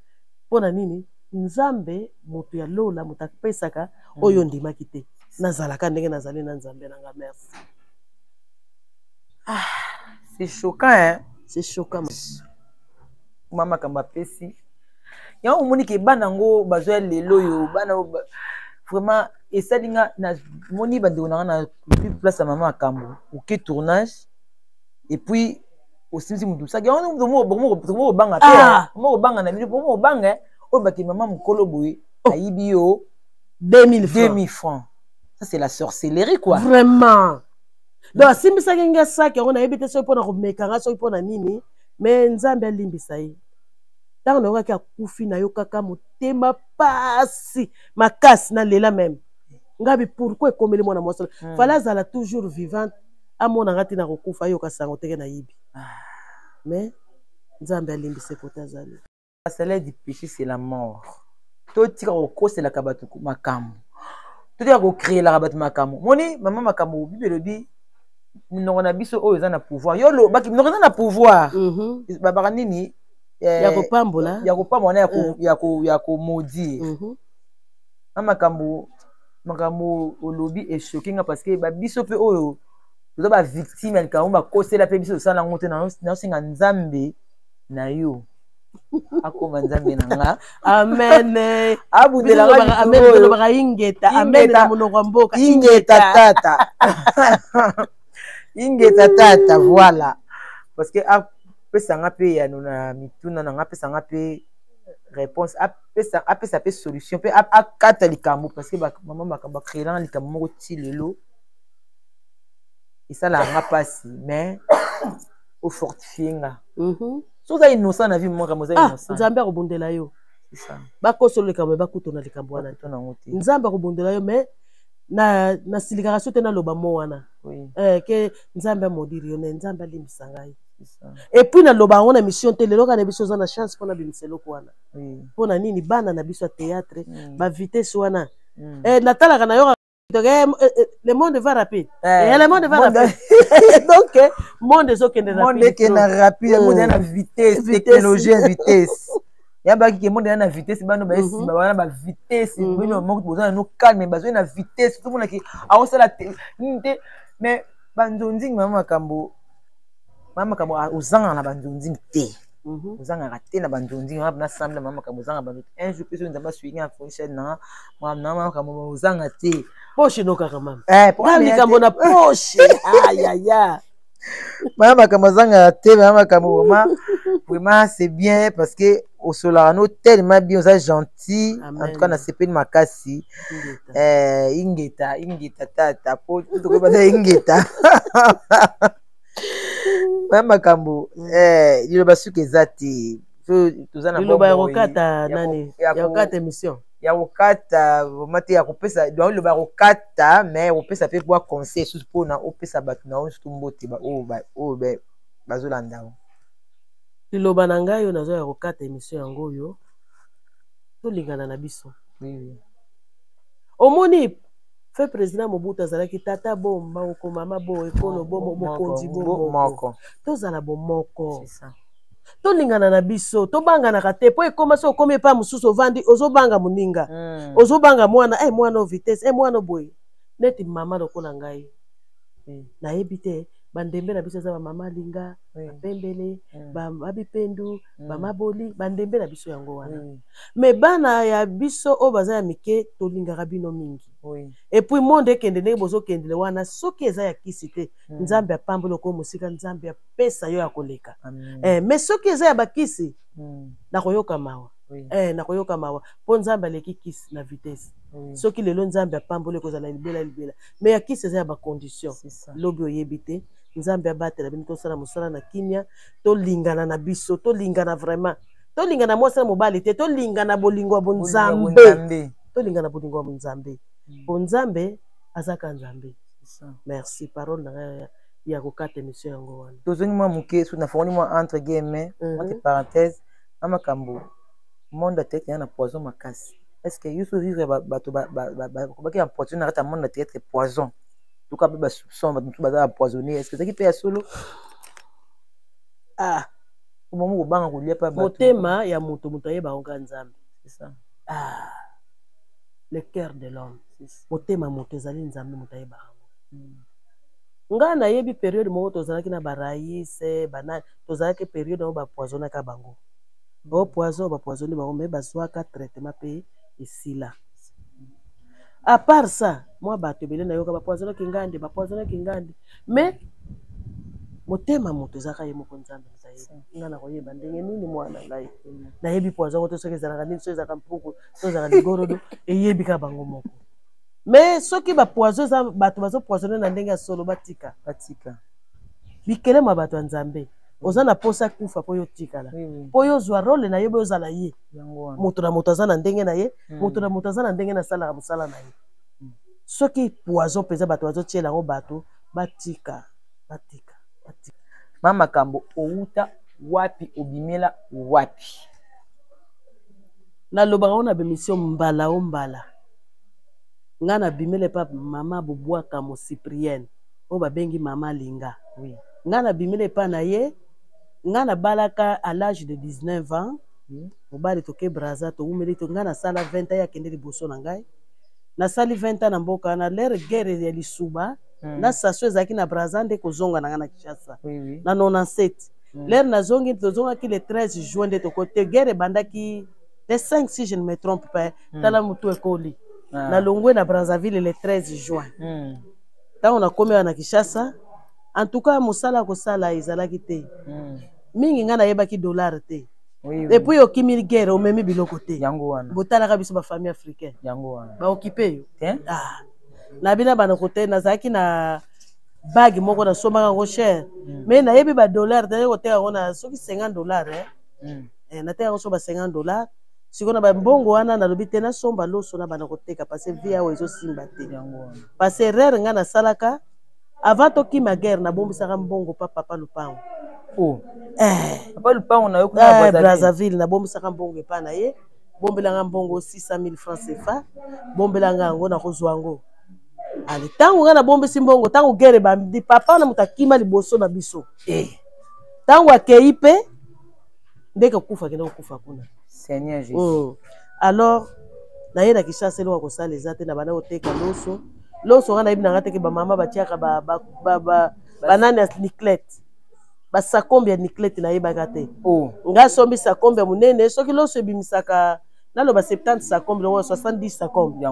mpo na nini nzambe moto ya lola moto apesaka mm. oyo ondimaki te nazalaka ndenge nazali na nzambe na nga merci ah, c'est choquant hein? c'est choquant ma makambo apesi yango omoni ke bana yango bazwa lelo oyo bana vraiment esali nga namoni bandeko na nga na plus place ya mama makambo oke tournage epuis osimisi moto mosaki yango bokomokobanga te ah! omokobanga na bino bokomokobanga eh. oyo bake mama mokolo boye oh. ayibi yo 2000 francs ça c'est la sorcellerie quoi vraiment donc asimbisaki ngai saki yango nayebi te soki mpo na komeka ngai soki mpo na nini me nzambe alimbisa ye ntango nayokaki akufi nayokaka motema pasi makasi nalela meme ngabi pourkui ekomeli mwana mwasi hmm. fala azala toujours vivante amona nga ti nakokufa ayoka sango teke nayibi ah. mais nzambe alimbise kote azali la salaire du péché c'est la mort totika kokoselaka bato makambo totika kocreelaka bato makambo moni mama makambo bibi elobi minoko na biso oyo eza na pouvoir yo olobaki minoko eza na pouvoir mhm. babaka nini eh, ya kopambola ya kopambola na ya komaudire mhm. na makambo makambo olobi echoke nga parce que ba biso mpe oyo toza ba victime ya likambo bakosela mpe biso tosala yango te naosenga nzambe na yo akoma nzambe na nga amen abundelaaolobaka ingeta amen na monoko ya mboka ingeta tata ingeta tata voilà parce que apesa nga mpe yano na mituna na nga apesa nga mpe réponse apesa apesa pe solution pe akata likambo parce que mama makambo acreelanga likambo moko ti lelo esalaka nga mpasi mais ofortifie nga mhm. so oza innocent na vie mama makambo oza ah, innocent nzambe akobundela yo bakosolo likambo ya bakuto na likambo wana te nzambe akobundela yo mais na nasilikaka so te naloba mo wana oui. eh, ke nzambe amodiri yo ne nzambe alimbisa ngai epuis naloba yango na mission te lelo kaka na biso oza na chance mpo nabimisa eloko wana mm. mpo na nini bana na biso ya théâtre mm. ba vitesse wana mm. eh, natalaka na yoka donc eh, eh, eh, le monde va rapide eh, eh, le monde va monde... rapide donc eh, monde ezokende monde ekende rapide yango mm. na vitesse technologie ya vitesse yabaki ke monde na vitesse bano baye nsima mhm. wana ba vitesse mhm. bino moko boza na no calme bazwi na vitesse tomona ke aosala te nini te mais banzonzingi mama makambo mama makambo ozangana na banzonzingi te Mhm. ozangaka te na bandonzi nga na samla mama makambo ozanga bandoto un jour mpe soki nzambe aswingi na fonchaine na mwana mama makambo ozanga te poshe nokaka mama eh, likambo na poshe ayaya mama makambo azangaka te mama makambo vraimen vraiment c'est bien parce que osolaka no tellement bien oza gentil en tout cas nasepeli makasi ingeta eh, ingeta tata po tokoyeba na ingeta ba makambo mm. eh liloba suka eza te toza na liloba ya kokata nani ya kokata émission ya kokata vraimen te ya kopesa donc liloba ya kokata mais kopesa mpe bwa conseil susu mpona opesa bato na yo nsutu mbote oyo bazolanda yango liloba na ngai oyo nazo ya kokata émission yango oyo tolingana na biso omoni Feu président Mobutu azalaki tata bo moko mama bo ekolo bo mokonzi bo moko. Tozala bo moko. tolingana na biso tobanganaka te mpo ekoma so okomi epai mosusu ovandi ozobanga moninga mm. ozobanga mwana e eh, hey, mwana o vitesse e eh, hey, mwana boye neti mama lokola ngai mm. nayebi te bandembe na biso eza bamama alinga bapembele mm. babipendu mm. bamaboli bandembe na biso yango wana mm. me bana ya biso oyo baza ya mike tolingaka bino mingi oui. epuis monde ekende ndenge bozokendele wana soki eza ya kisi te mm. nzambe apamboli okoo mosika nzambe apesa yo ya koleka eh, me soki eza ya bakisi mm. nakoyoka mawa oui. eh, nakoyoka mawa mpo nzambe aleki kisi na vitesse oui. soki lelo nzambe apamboli ekozala libela libela me ya kisi eza ya bacondition lobi oyebi te nzambe abatela bino tosala mosala na kimia tolingana na biso tolingana vraiment tolingana mwasi na mobali te tolingana bolingo ya bonzambe tolingana bolingo ya bonzambe mm. bonzambe azaka nzambe merci parole na ngai ya kokata émission yango wana tozongi mwa moke soki nafongoli mwa entre guillemets mhm. entre parenthèse na makambo monde atekete ya na poison makasi est ce que yo so vivre bato bakobaki empoisonne na kati ya monde atekete poison toka mpe basoupçon bato mosusu baza empoisonne est ce que ezalaki mpe ya solo ah obomi kobanga kolia mpe motema ya moto moto ayeba yango kaka nzambe ah le cœur de l'homme motema moto ezali nzambe moto ayeba yango hmm. ngai nayebi periode moko tozalaki na baraise bana tozalaki periode yango bapoisonaka bango bo hmm. poison bapoisoni bango me bazwaka traitement mpe esila à part ça mwa bato ebele nayoka bapoisonaki ngai nde bapoisonaki ngai nde mais motema moto ezalaka ye moko nzambe nga nakoyeba ndenge nini mwana ngai nayebi po azango te soki ezalaka nini soki ezalaka mpuku so ezalaka ligorodo eyebi kaka bango moko mais soki bapoison eza bato bazopoisonne na ndenge ya solo batika batika bikelema bato ya nzambe oza na posa kufa mpo yo otikala mpo yo ozwa role na yo be ozala ye moto na moto aza na ndenge na ye hmm. moto na moto aza na ndenge nasalaka mosala na ye soki poison mpenza bato bazotyela yango bato batika batika batika ma makambo owuta wapi obimela wapi nalobaka ngo na bemission mbala o mbala ngai nabimela epa mama bobwaka mosiprienne oyo babengi mama linga oui. ngai nabimela epa na ye ngai nabalaka à l'âge de 19 ans mobali toke braza towumeli to ngai nasala 20 ans ye akende liboso na ngai nasali 20 ans na mboka na lere guerre ya lisuba mm. na saso ezalaki na braza nde kozonga na ngai na kinshasa oui, oui. na 97 mm. lere nazongi tozongaki le 13 juin nde tokote guerre ebandaki le 5 si je ne me trompe pas mm. tala motu ekoli ah. nalongwe na brazzaville le 13 juin mm. ntango nakomi awa na kinshasa en tout cas mosala kosala ezalaki te mm. mingi ngai nayebaki dollar te oui, oui. epuis okimi guerre omemi biloko te yango wana botalaka biso bafamille africain yango wana baokipe yo eh? ah. na bina bana kote nazalaki na bage moko nasombaka yango cher mm. mais nayebi badollar te naye koteka yango na soki 50 dollar eh? mm. eh, nateka yango so ba 50 dollar sikoyo na bambongo wana nalobi te nasomba loso na bana koteka parce vie awa ezosimba te parce erreur ngai nasalaka avant tokima guerre nabombisaka mbongo pa papa lupango oh. eh. papa lupango na yo kuna eh, brazzaville nabombisaka mbongo epai na ye bombelanga mbongo 600 000 francs cfa bombelanga yango nakozwa yango ale ntango ngai nabombisi mbongo ntango guerre ebandi papa wana moto akima liboso na biso eh. ntango akei mpe ndeke okufa akenda kokufa kuna seigneur jesus mm. alors naye na kishasa eloko akosala eza te na banda koteka loso loso nga nayebi na nga teke bamama batiaka banani ya niclete basakombe ya niclete nayebaka te oh. nga sombi sakombe ya monene soki loso ebimisaka naloba 70 sakombe longo 70 sakombe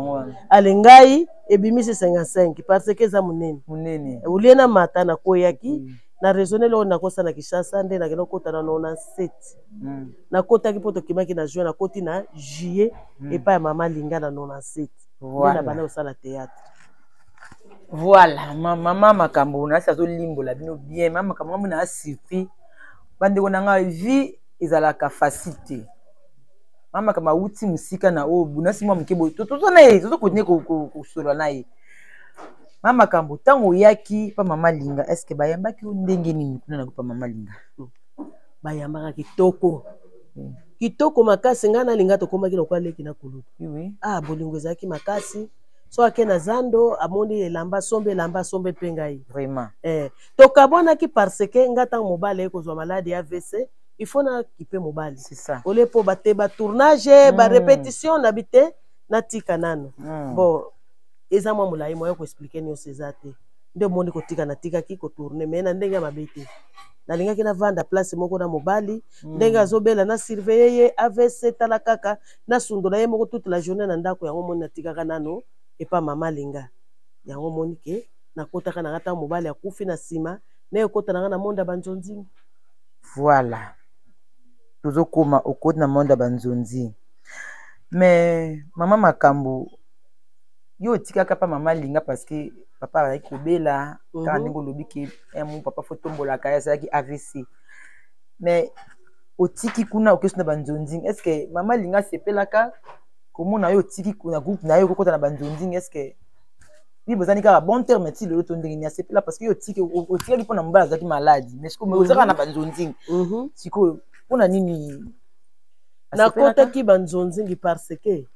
ale ngai ebimisi 55 parce que eza monene olie na mata nakweyaki mm. na raisonne eloko nakosa na kinshasa nde nakenda okota na 97 mm. nakotaki mpo tokimaki na juin nakoti na juillet mm. epai ya mama linga na 97 voilà. na banda kosala théâtre voilà mama ma, makambo nasi azolimbola bino bien ma makambo ngambo naa surpris bandeko na ngai vie ezalaka facile te ma makambo awuti mosika na oyo bunasi mwa moke boye totoza na ye tozo continue kosolola na ye ma makambo ntango oyaki pa mama linga est ce que bayambaki yo ndenge nini kuna na kupa mama linga hmm. bayambaka kitoko hmm. kitoko makasi ngai nalinga tokomaki lokola leki na kulutu oui, oui. ah bolingo ezalaki makasi so ake na zando amoni elamba asombi elamba asombi mpe ngai vraiment eh, tokabwanaki parce que ngai ntango mobali aye kozwa maladi ya vc il faut nakipe mobali olie mpo bate batournage mm. barepétition na bi te natika nano mm. bon eza mwa molai moya koexplike nyonso eza te nde omoni kotika natikaki kotourne mai na ndenge ya mabe te nalingaki navanda place moko na mobali mm. ndenge azobela na surveille ye avc tala kaka nasundola ye moko toute la journée na ndako yango moni natikaka nano epa mama linga yango moni ke nakotaka nanga ntango mobali akufi na nsima naye ekota nanga na monde ya banzonzing voilà tozokoma okoti na monde ya banzonzing mais mama makambo yo otikaka pa mama linga parce que papa azalaki kobela kaka mhm. ndenge olobi ke eh, papa fotombolaka ye azalaki avc mais otiki kuna okesi na banzonzing est ce que mama alinga asepelaka komona yo otiki na groupe na ye okokota na banzonzing est ce que ye bozani kaka bon terme ti lelo to ndenge nini asepela parce que yo otiki otikaki mpo na mobali azalaki maladi mais sikoyo mhm. ozaka na banzonzing mhm. sikoyo mpo na nini nakotaki banzonzingi parce que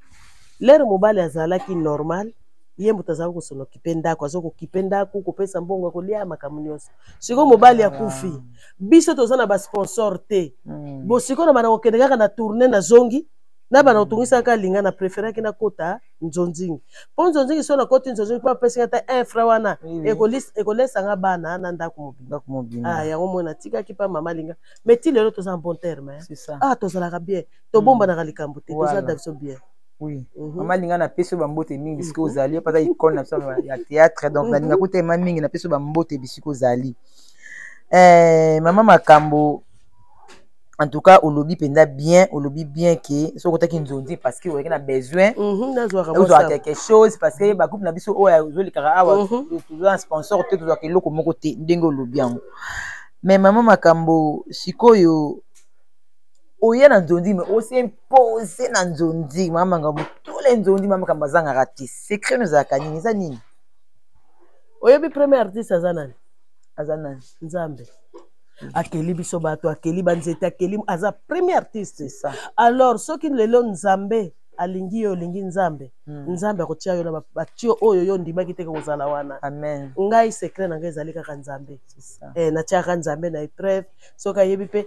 lere mobali azalaki normal ye moto azalaki kosonokipe ndako aza kokipe ndako kopesa mbongo ya kolia makambo nyonso sikoyo mobali akufi biso toza na basponsor te mm. bosikoyo na bana kokende kaka na tourne na zongi na bana kotungisaka alinga na preferaki nakota nzonzingi mpo nzonzingi so nakoti nzonzingi mpo apesi nga ta infra wana ekolesanga bana na ndako mobimba ah, yango moi natikaki mpa mama alinga mais ti lelo toza na bon terme ah tozalaka bien tobombanaka likambo te toza da biso bien Oui. Mhm. Mama linga na peso ba mbote mingi siko mhm. zali pata icône na biso ya théâtre donc na mhm. linga ko tema mingi na peso ba mbote bisiko zali. Eh mama makambo en tout cas olobi mpenza bien olobi bien ke soki otaki nzondi parce que oyaki na besoin mhm, ozwaka quelque chose parce que mhm. bagroupe na biso oyo ozolikaka awa mhm. toza na sponsor te tozwaka eloko moko te ndenge olobi yango mais mama makambo sikoyo oye na nzondi me osimpose na nzondi mama ngambo tole nzondi mama makambo azangaka te secret nozalaka nini eza nini oyebi premier artiste aza nani aza nani nzambe akeli biso bato akeli banzete akeli aza premier artiste alors soki lelo nzambe alingi yo olingi nzambe hmm. nzambe akotia yo na batio oyo yo ondimaki te kozala wana amen ngai secret na ngai ezali kaka nzambe eh, natiaka nzambe na epreuve soki ayebi mpe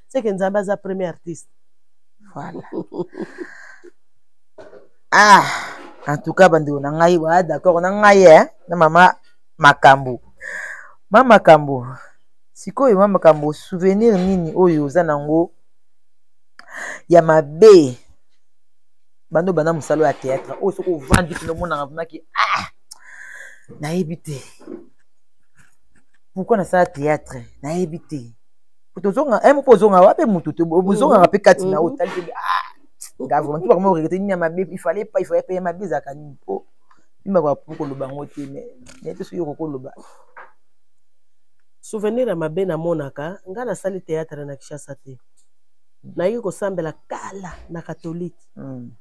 c'est que nzambe aza premier artiste voilà ah en tout cas bandeko na ngai ba d'accord na ngai eh, na mama makambo ma makambo sikoyo ma makambo souvenir nini oyo oza nango ya mabe bando banda mosala ya théâtre oyo soki ovandi kino omonaka vremaki ah nayebi te pourkui nasala théâtre nayebi te tozonga eh, moko ozonga wapi motu te bozongaka mpe kati na otali te nga vraiment ti bakoma oregete nini ya mabe il fallait pas il fallait pas ya mabe ezalaka nini po bimaka po koloba yango te mais naye te soki okoki oloba souvenir ya mabe namonaka nga nasali théâtre na kishasa te nayaki kosambela kala na katolike mm.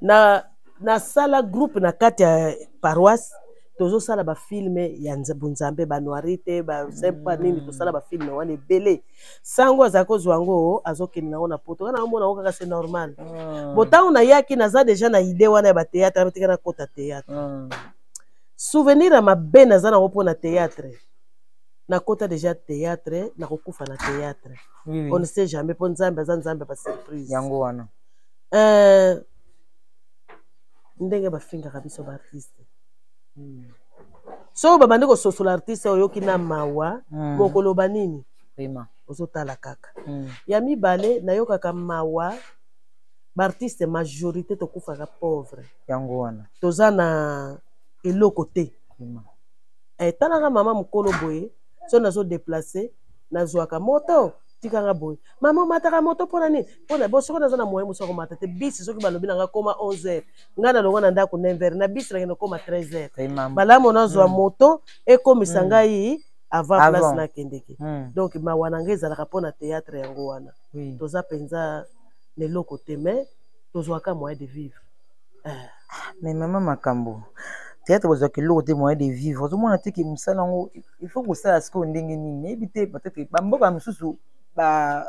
na nasala groupe na kati ya paroisse tozosala bafilme ya bunzambe banoiri te basepa mm. nini tosala bafilme wana ebele sango azali kozwa yango azokende nango na poto kana omona yango kaka se normal mm. botango nayaki naza deja na idee wana ya bateatre abatika nakota teatre mm. souvenir ya mabe naza nango mpo na teatre nakota deja teatre nakokufa na teatre oui, oui. on ne sait jamais mpo nzambe aza nzambe ya basurprise yango wana euh, ndenge bafingaka biso baartiste soki babandi kososola artiste oyoki na mawa mm. bokoloba nini ozotala kaka mm. ya mibale nayokaka mawa baartiste majorité tokufaka pauvre yango wana toza na eloko te eh, talaka mama mokolo boye so nazodeplace nazwaka moto tikanga boye mama omataka moto mpo na nini mpo na bo soki naza na moyen mosu ya komata te bisi soki balobi na nga koma 11 heures ngai nalongwa na ndako 9 heures na bisi nakende okoma 13 heures Eh, maman. malamu nazwa Mm. moto ekomisa Mm. ngai avant Avant. place nakendeke Mm. donc mawa na ngai ezalaka mpo na théâtre yango wana Oui. toza mpenza na eloko te mais tozwaka moyen de vivre Eh, mais mama makambo théâtre bozwaka eloko te moyen de vivre ozomona te ke mosala yango il faut kosala sikoyo ndenge nini nayebi te peut-être bamboka mosusu ba-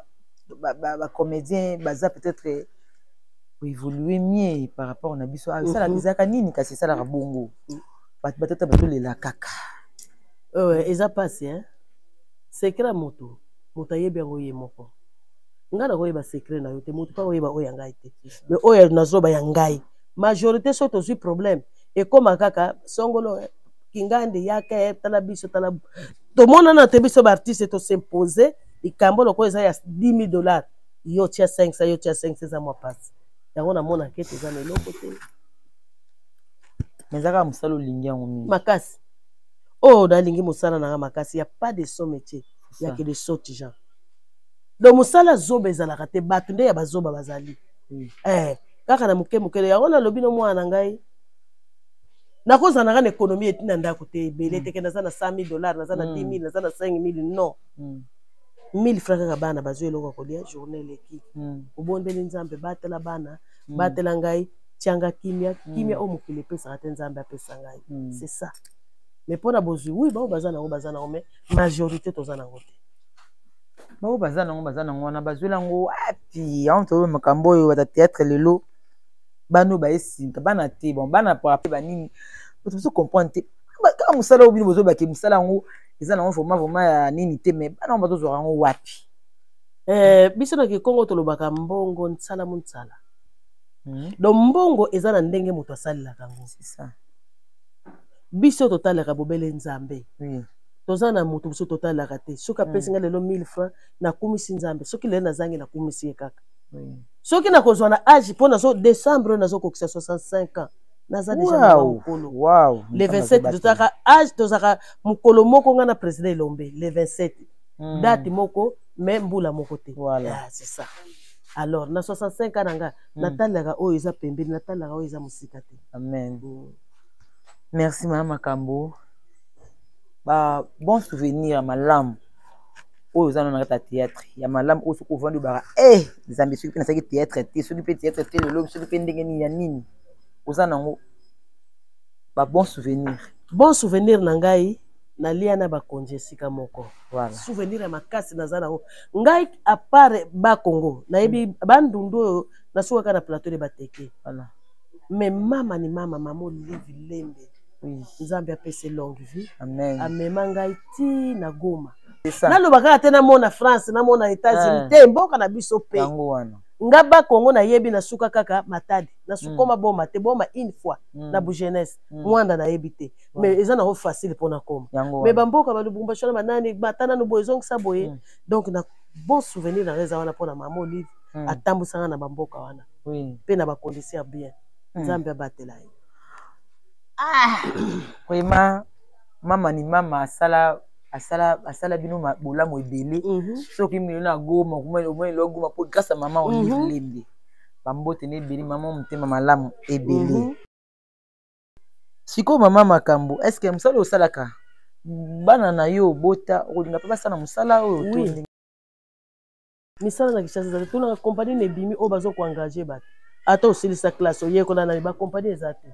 ba- ba- bacomédien baza peut-être koevolue mie par rapport na biso ah, esalaka mhm. ezalaka nini kasi esalaka bongo mhm. bato batata batolela kaka eza mpasi e sekre moto moto ayebi yango ye moko ngai nakoyeba sekre na yo te moto mpe akoyeba oyo ya ngai te me oyo nazoba ya ngai majorité so tozwi problème ekóma kaka songolo eh, kingandi yaka eh, tala biso tala tomonana te biso baartiste tosimpose likambo lokola eza ya 10 000 dollars yo otia 500 yo otia 500 eza mwa pasi yango namona ke toza na eloko te mais ezaka mosala olingi yango mingi makasi oyo oh, nalingi mosala nanga makasi ya pas de son métier ya ke de saute jean donc mosala zoba ezalaka te bato nde ya bazoba bazali oui. eh, kaka na moke moke yango nalobi no mwana na ngai nakozala nanga na ekonomi etina ndako te ebele mm. teke naza na 100 000 dollars naza na 10 mm. 000 naza na 5 000 non mm. 1000 francs kaka bana bazwi eloko ya kolia journée eleki hmm. obondeli nzambe batela bana hmm. batela ngai tianga kimia hmm. kimia oyo mokili epesaka te nzambe apesa ngai c'est ça mais mpo na bozwi wi bango baza nango baza nango mais majorité toza nango te bango baza nango baza nango wana bazwela yango wapi yango toyo makambo oyo bata théâtre lelo bana oyo bayesinga bana te bon bana parape banini bato biso comprendre te kaka mosala oyo bino bozobake mosala yango eza nango vraimen vraimen ya nini te me bana yango bazozwaka yango wapi eh, biso na kikongo tolobaka mbongo nsala monsala hmm. donc mbongo eza na ndenge moto asalelaka yango biso totalaka bobele nzambe hmm. toza na moto biso totalaka te soki apesi hmm. ngai lelo 1000 franc nakumisi nzambe soki lelo nazangi nakumisi ye kaka soki nakozwa na age mpo nazo décembre oyo nazokokisa 65 ans naza deja na Wow, mokolo wow, le Nzambe 27 azobatela. tozalaka age tozalaka mokolo moko ngai na president elombe le 27 Mm. date moko mais mbula moko te Voilà. Ah, c'est ça alors na 65 ans na nga Mm. natalelaka oyo eza pembeni natalelaka oyo eza mosika te Amen. Mm. Merci mama makambo. Ba bon souvenir ya malamu oyo oza nano na kati ya théâtre ya malamu oyo soki ovandi obaka eh nzambe soki mpe nasalaki théâtre te soki mpe théâtre te lelo soki mpe ndenge nini ya nini oza nango ba bon souvenir bon souvenir na ngai nalia na bakonzi esika moko voilà. souvenir ya makasi naza nango ngai apart bakongo nayebi mm. bandundu oyo nasukaka na plateau de bateke voilà. me mama ni mama mama olive lembe oui. nzambe apesi longue vie amema ngai ti na goma naloba kaka te namona france namona états-unis eh. te mboka na biso mpe yango wana nga ba congo nayebi na suka kaka matadi na sukoma mm. boma te boma une fois mm. na bugenesse mm. mwanda nayebi te mm. mais eza nango facile mpona koma mais bamboka balubumbashi wana banani bata nano boye ezongisa boye mm. donc na bon souvenir na reza wana mpona mama olive mm. atambusanga na bamboka wana oui. mpe na bakondisi ya bien mm. nzambe mm. abatela ye ah. vraiment mama ni mama asala asala asala bino bolamu ebele mhm. soki mino na goma omoni eloko goma mpo grâce ya mama olive mhm. lembe bambote na ebele mama motema malamu ebele mhm. sikoyo mama makambo estce mosala osalaka bana na yo obota okolinga mpe basala mosala oyo misala na kinshasa ezali tuna kompani na ebimi oyo baza koengage bato ata osilisa classe oyekola nani bakompani eza te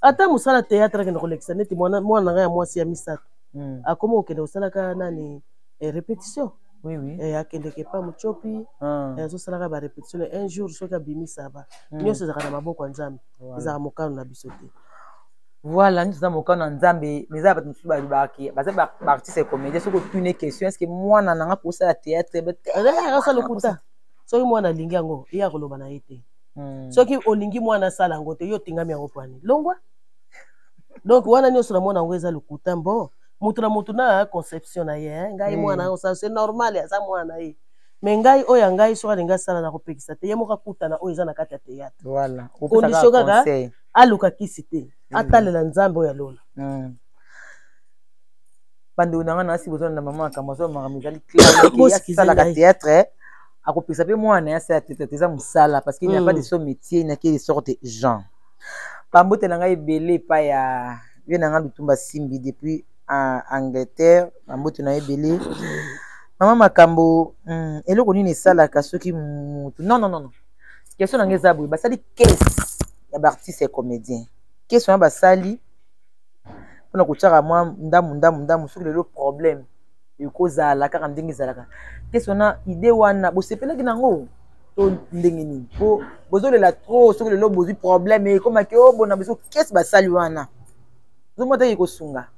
ata mosala théâtre akende kolekisa neti mwana na ngai ya mwasi ya misato hmm. akoma kokende kosalaka nani eh, répétition oui, oui. Eh, akendeke epa mocopi ah. eh, azosalaka barépétition un jour soki abimisa ba hmm. nyonso ezalaka na maboko ya nzambe ezalaka mokano na biso te Voilà, nous avons mokano nzambe, mais ça va nous faire du barki. Parce que parti c'est comédien, ce que tu n'es question, est-ce que moi na nanga pour ça théâtre, mais rien ça le coup ça. Ce que moi na lingi ango, il y a ko loba na été. Hmm. Ce que olingi moi na sala ango te yo tingami ango pwani. Longwa. Donc wana nyoso na mona ango eza le coup tan bon. Mutu na mutu na conception na ye, hein. ngai moi na hmm. ça c'est normal ya za moi na ye. me ngai oyo ya ngai soki alingi asala na kopekisa te ye moko akutana oyo eza na kati ya théâtre voilà. condition kaka aluka kisi te mm. atalela nzambe oyo ya lola mm. bandeko na ngai nasi bozwana na mama makambo azwa makambo ezali clasalaka théâtre akopesa mpe mwana ya sala tete eza mosala parce qu'il n'y a pas mm. de son métier na quelle sorte genre bambote na ngai ebele epai ya vie na ngai lutumba simbi depuis en angleterre bambote na ye ebele mama makambo hmm, eloko nini esalaka soki motu non non non question na ngai eza boye basali kese ya baartiste ya comédien kese wana basali mpona kotyaka mwa ndamu ndamu ndamu soki lelo problème ekozala kaka ndenge ezalaka kese wana ide wana bosepelaki nango to ndenge nini po bozolela trop soki lelo bozwi problème ekomaki o oh, bona biso kese basali wana ozomona te ekosunga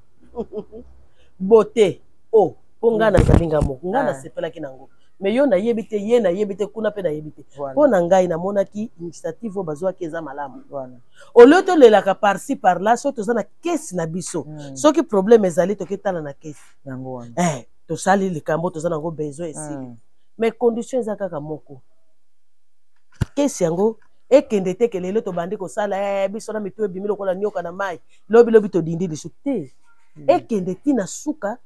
bote o oh, mpo ngai nazali ngai moko ngai ah. nasepelaki nango mais yo nayebi te ye nayebi te kuna mpe nayebi te mpo na ngai namonaki initiative oyo bazwaki eza malamu olio tolelaka parci par là soki toza na kesi na biso hmm. soki problème ezali toki tala na kesi eh, tosali likambo toza nango besoin esili hmm. mais condition eza kaka moko kesi yango ekende te ke lelo tobandi kosala eh, biso na mitu ebimi lokola nioka na mai lobilobi todindi lisu te hmm. ekende ti na suka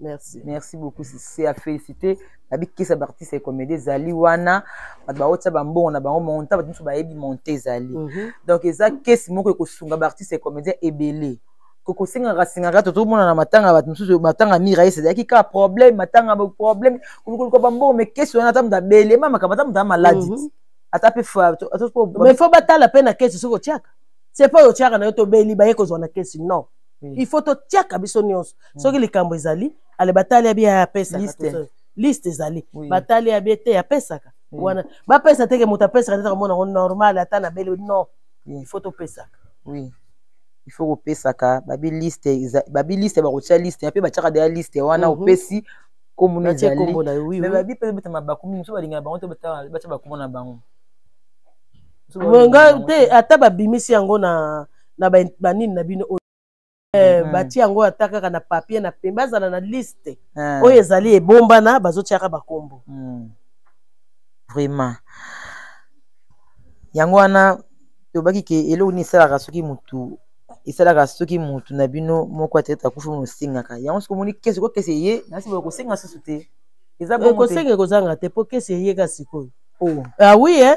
merci merci beaucoup c'est à féliciter babi kisa bartiste ya comédie ezali wana bato baotya bambongo na bango monta bato mosusu bayebi monte ezali mhm. donc eza kesi moko ekosunga baartiste ya comédien ebele kokosengaka sengaka tozomona na matanga bato mosusu matanga mira esi ezalaki kaka problème matanga problème kolukoluka bambongo me kesi wana ata moto abele ma makambo ata moto amaladi mhm. ata mpe mais fo batala mpe na kesi soki otyaka se mpo otyaka na yo tobeli baye kozwa na kesi non Oui. il faut totiaka biso nyonso Mm. soki likambo ezali ale batali ya bie apesaka Liste. tozo- liste ezali Oui. batali ya bie te apesaka Oui. wana bapesa teke moto apesaka te takomona yango normal ata na bele non Oui. il faut topesaka oui il faut kopesaka babi liste eza- babi liste bakotya liste mpe batyaka deya liste wana Mhm. opesi kombo no natie ezali kombo na yo oui, me oui. babi mpe beta mabaku mingi mosusu balingaka bango te bata- batya bakombo na bango Mosusu Mwe balingaka nga bango te ata babimisi yango na na ba, ba nini na bino oyo Eh, Mhm. batia yango ata kaka na papier na pembe azala na liste Ah. oyo ezali ebombana bazotiaka bakombo Mm. vraiment yango wana tobaki ke eloko nini esalaka soki mutu esalaka soki mutu na bino moko atete akufi mona osengaka yango soki omoni kesi ko kesi eye nasi boye kosenga susu te eza bongo te. ekosenga ekozanga te mpo kesi eyeka sikoyo Oh. ah oui eh?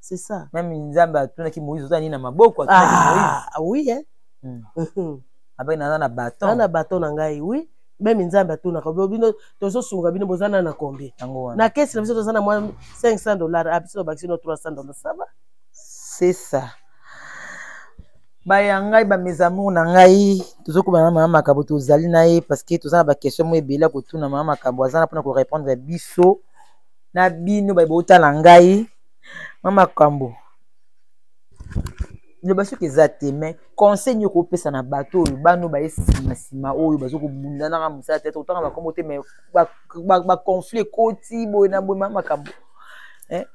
C'est ça. Meme Nzambe atunaki Moïse ozali na maboko atunaki ah, Moïse. Ah oui hein. Mm. Après naza na bâton. Naza na bâton na ngai oui. Meme Nzambe atunaka bino tozo sunga bino boza na na combien. Na caisse na biso toza na mwa 500 dollars a ah, biso bakisi no 300 dollars ça va. C'est ça. baya ngai bames amour na ngai tozokoba na mama makambo tozali na ye parce que toza na baquestion mo ebele ya kotuna mama makambo aza na mpona korépondre biso na bino baye botala ngai mwa makambo loba soki eza te me conseil nini okopesa na bato oyo bano baye nsima nsima oyo baza kobunda nanga mosala te totanga makombo te me baconflit ekoti boye na boye ma makambo eh,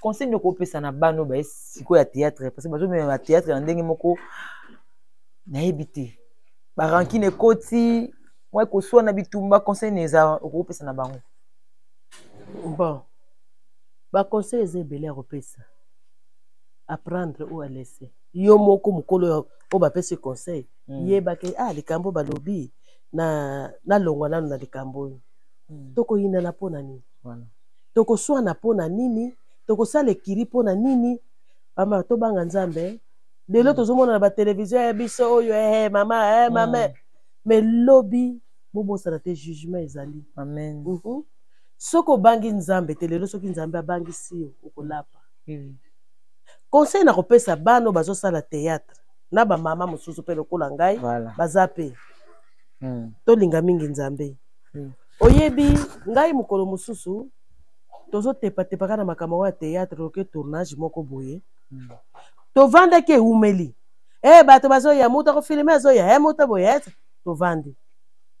conseil nini okopesa na bano baye sikoyo ya théâtre parce que bazomema ba théâtre na ndenge moko nayebi te barankine ekoti mwa ekoswana bitumba conseil nini eza okopesa na bango bon Ba conseils eza ebele ya kopesa. A prendre ou à laisser. Yo moko mukolo ya oyo bapesi conseil, mm. yeba ke ah likambo balobi na nalongwa nanu na likambo oyo. Mm. Tokoyinana mpo na nini? Voilà. Tokoswana mpo na nini? Tokosala ekiri mpo na nini? Mama tobanga Nzambe. Lelo mm. tozomona na ba television ya eh, biso oyo eh, eh mama eh, mm. mama. Mm. Mais lobi bobosana te jugement ezali. Amen. Mm -hmm. soki obangi nzambe te lelo soki nzambe abangisi yo okolapa mm. conseil na kopesa bana oyo bazosala théâtre na bamama mosusu mpe lokola ngai voilà. baza mpe mm. tolinga mingi nzambe mm. oyebi ngai mokolo mosusu tozotepatepaka na makambo yango ya théâtre loke tournage moko boye mm. tovandaki ewumeli e eh, hey, bato bazoya moto akofilme azoya e eh, hey, moto boye eh, tovandi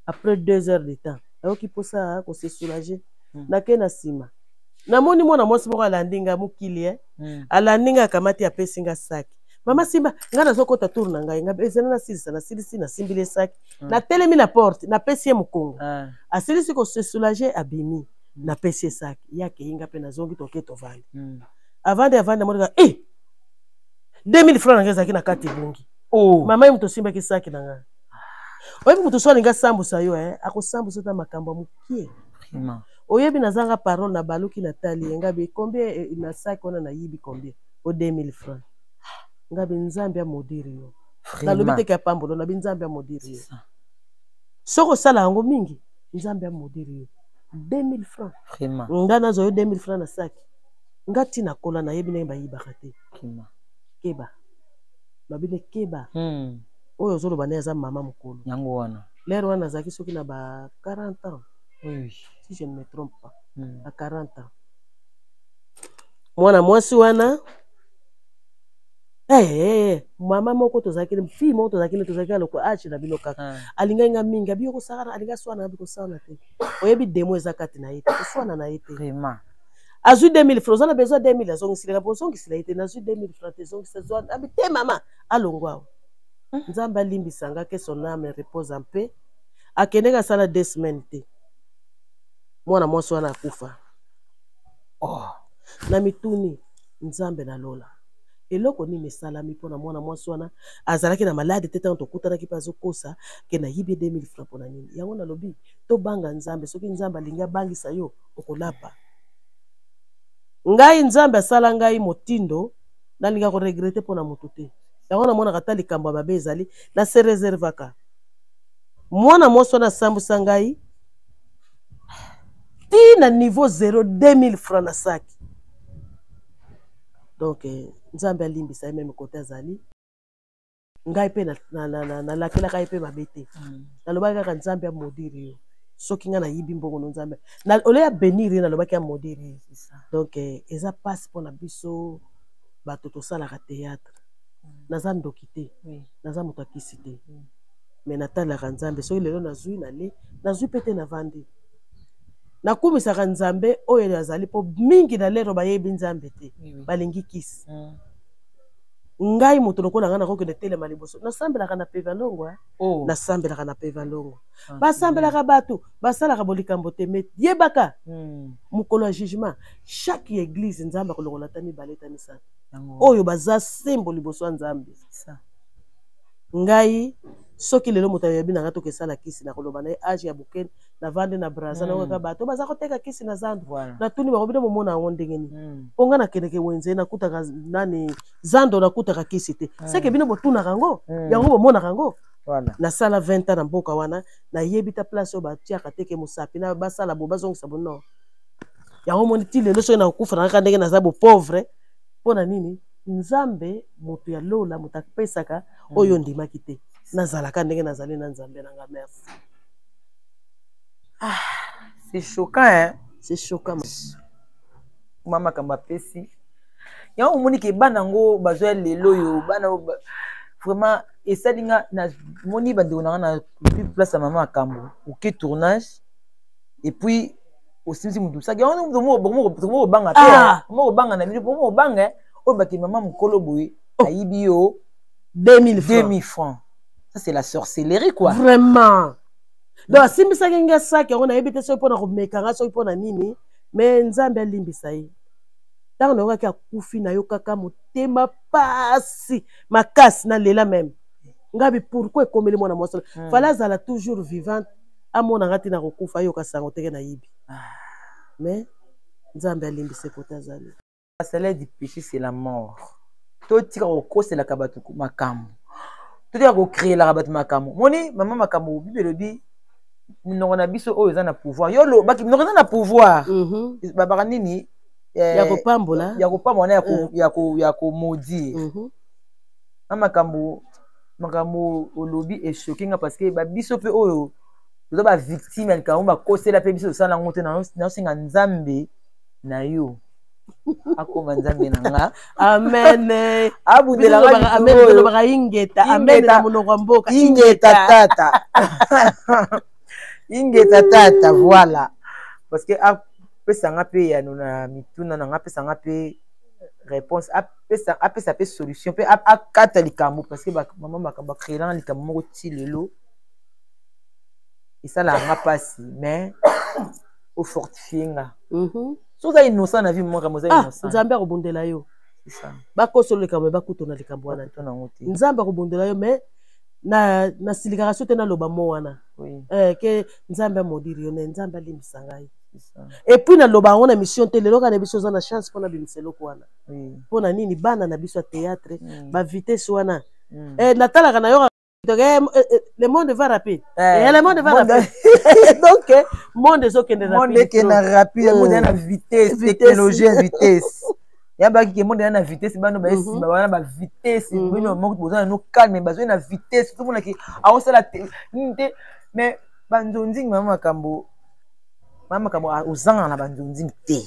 après deux heures de temps nayoki mposa ya ko se soulager mm. nake na nsima namoni mwana mwasi moko alandi nga mokili eh? mm. alandi nga akamati apesi nga saki mama simba ngai nazokota tour na ngai ngai ezali nasilisa nasilisi nasimbili ye saki mm. natelemi na porte napesi ye mokongo ah. asilisi ko se soulager abimi mm. napesi ye saki ye akei nga mpe nazongi toke tovandi mm. avandi avandi amonaka e eh! 2000 franc na ngai ezalaki na kati ebongi oh. mama ye moto osimbaki saki na ngai oyebi moto so alingi asambusa yo eh? akosambusa ta makambo ya mokie oyebi nazanga parole na baluki natali ye ngabe combien eh, na saki wana nayibi combien o 2000 francs ngabe nzambe amodiri yo nalobi teke apambolo nabi nzambe amodiri yo soki osala yango mingi nzambe amodiri yo 2000 francs nga nazwa yo 2000 francs na saki nga ti nakola nayebi ndenge bayibaka te keba babine keba hmm. oyo ozoloba naye aza mama mokolo yango wana lere wana azalaki soki na ba 40 ans oui. si je ne me trompe pas mm. ba 40 ans mwana mwasi wana Hey, eh, eh, hey, eh, mama moko tozalaki fille moko tozalaki ne tozalaki aloko age na bino kaka ah. alingaki nga mingi abi okosakana alinga swana abi kosana te oyebi demo eza kati na ye te koswana na ye te vraiment azwi 2000 francs oza na besoin 2000 azongisila nga bozongisila ye te nazwi 2000 francs te ezongisa zwa abi te mama alongwa awa nzambe alimbisa nga ke son ame repose en paix akendeki asala deux semaine te mwana mwasi wana akufa oh, na mituni nzambe na lola eloko nini esalami mpo na mwana mwasi wana azalaki na maladi te ntango tokutanaki mpe azokosa ke nayibi 2000 franc mpo na nini yango nalobi tobanga nzambe soki nzambe alingi abangisa yo okolapa ngai nzambe asala ngai motindo nalinga koregrete mpo na motu te yango namonaka ata likambo ya mabe ezali na se reservaka mwana mwasi wana asambwisa ngai ti na niveau 0 2000 franc na saki donc eh, nzambe alimbisa ye meme kote azali ngai mpe nalakelaka ye mpe mabe te mm. nalobaki kaka nzambe amodiri yo soki ngai nayibi mbongo no nzambe ole ya benir ye nalobaki amodiri ye donc eh, eza mpasi mpo na biso bato tosalaka teyatre naza ndoki te naza moto akisi te me natalelaka nzambe soki lelo nazwi nale nazwi mpe te navandi nakumisaka nzambe oyo azali mpo mingi na lero bayebi nzambe te balingi kisi mm. ngai moto lokola ngai nakokende telema liboso nasambelaka na pevalongo eh? oh. nasambelaka na pevalongo ah, basambelaka bato basalaka bolikambo te me yebaka mm. mokolo ya jugement chaque église nzambe akolongola ta mibale ta misato oyo baza sembo liboso ya nzambe ngai soki lelo moto ayebi nanga toke esala kisi nakoloba na ye age ya boken navandi na braza na oyaka hmm. bato baza koteka kisi na zandu natuni bango bino bomona yango ndenge nini hmm. mpo ngai nakendeke wenze nakutaka nani zando nakutaka kisi te hmm. seke bino botunaka yango yango bomonaka yango Voilà. nasala 20 ans na mboka wana nayebi ta place oyo batiaka teke mosapi na basala bo bazongisa bo non yango omoni ti lelo soki nakokufa na kaka ndenge naza bopauvre mpo na nini nzambe moto ya lola moto apesaka mm. oyo ondimaki te nazalaka ndenge nazali na nzambe na nga merci ah, c'est choquant hein? c'est choquant ma makambo apesi yango omoni ke bana yango bazwa lelo oyo bana vraiment esali nga namoni bandeko na nga na plus place ya mama makambo oke tournage epuis osimisi moto mosaki yango bokomokobanga te ah! omokobanga na bino bokomokobanga eh? oyo bake mama mokolo boye oh. ayibi yo 2000 francs ça c'est la sorcellerie quoi vraiment donc asimbisaki ngai saki yango nayebi te soki mpo na komeka ngai soki mpo na nini me nzambe alimbisa ye ntango nayokaki akufi nayokaka motema pasi makasi nalela meme ngabi pourkui ekomeli mwana mwasi hmm. fala azala toujours vivante amona nga te nakokufa ayoka sango teke nayibi ah. mais nzambe alimbise kote azali la salaire du péché c'est la mort totika kokoselaka bato makambo totika kokreelaka bato makambo moni mama makambo bibi elobi minoko na biso oyo eza na pouvoir yo olobaki minoko eza na pouvoir mhm. babaka nini eh, ya kopambola ya kopambola na ya komaudire mhm. na makambo makambo olobi echoke nga parce que babiso mpe oyo toza bavictime ya likambo bakosela mpe biso tosala yango te naosenga nzambe na yo akoma nzambe na nga amen abundelaaolobaka ingeta amen na monoko ya mboka ingeta tata ingeta tata voilà parce que apesa nga mpe yano na mituna na nga apesa nga mpe réponse apesa apesa pe solution pe akata likambo parce que mama makambo acreelanga likambo moko ti lelo esalaka nga mpasi mais ofortifie nga mhm. soki oza innocent na vie mama makambo oza ah, innocent nzambe akobundela yo bakosolo likambo me bakuto na likambo wana te nzambe akobundela yo mais na nasilikaka so te naloba mo wana oui. eh, ke nzambe amodiri yo ne nzambe alimbisa ngai epuis naloba yango na mission te lelo kaka na biso oza na chance mpo nabimisa eloko wana mpo na nini bana na biso ya théâtre mm. ba vitesse wana mm. eh, natalaka na yo donc eh, eh, eh, le monde va rapide eh, eh, le monde va rapide donc eh, monde ezokende monde ekende rapide yango mm. na vitesse technologie ya vitesse yabaki ke monde na vitesse bano baye nsima mhm. wana ba vitesse mhm. bino moko boza na no calme bazwi na vitesse tomona ke aosala te nini te mais banzonzingi mama makambo mama makambo ozangana na banzonzingi te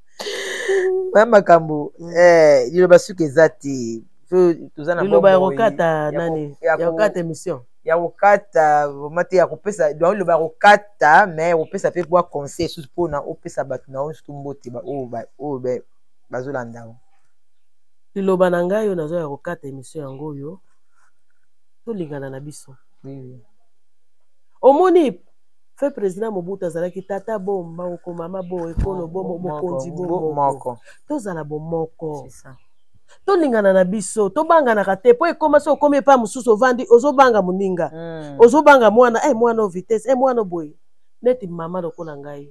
oya makambo mm. eh, liloba suki eza te toza na liloba ya kokata nani ya kokata émission ya kokata vraimen te ya kopesa donc liloba ya kokata mais ya kopesa mpe bwa conseil susu mpona opesa bato na yo nsutu mbote oyo bazolanda yango liloba na ngai oyo nazoya kokata émission yango oyo tolingana na biso omoni Feu président Mobutu azalaki tata bo moko, mama bo ekolo bo mokonzi bo moko. Tozala bo moko. tolingana na biso tobanganaka te mpo ekoma so okomi epai mosusu ovandi ozobanga moninga mm. ozobanga mwana e eh, hey, mwana o vitesse e eh, hey, mwana oboye neti mama lokola ngai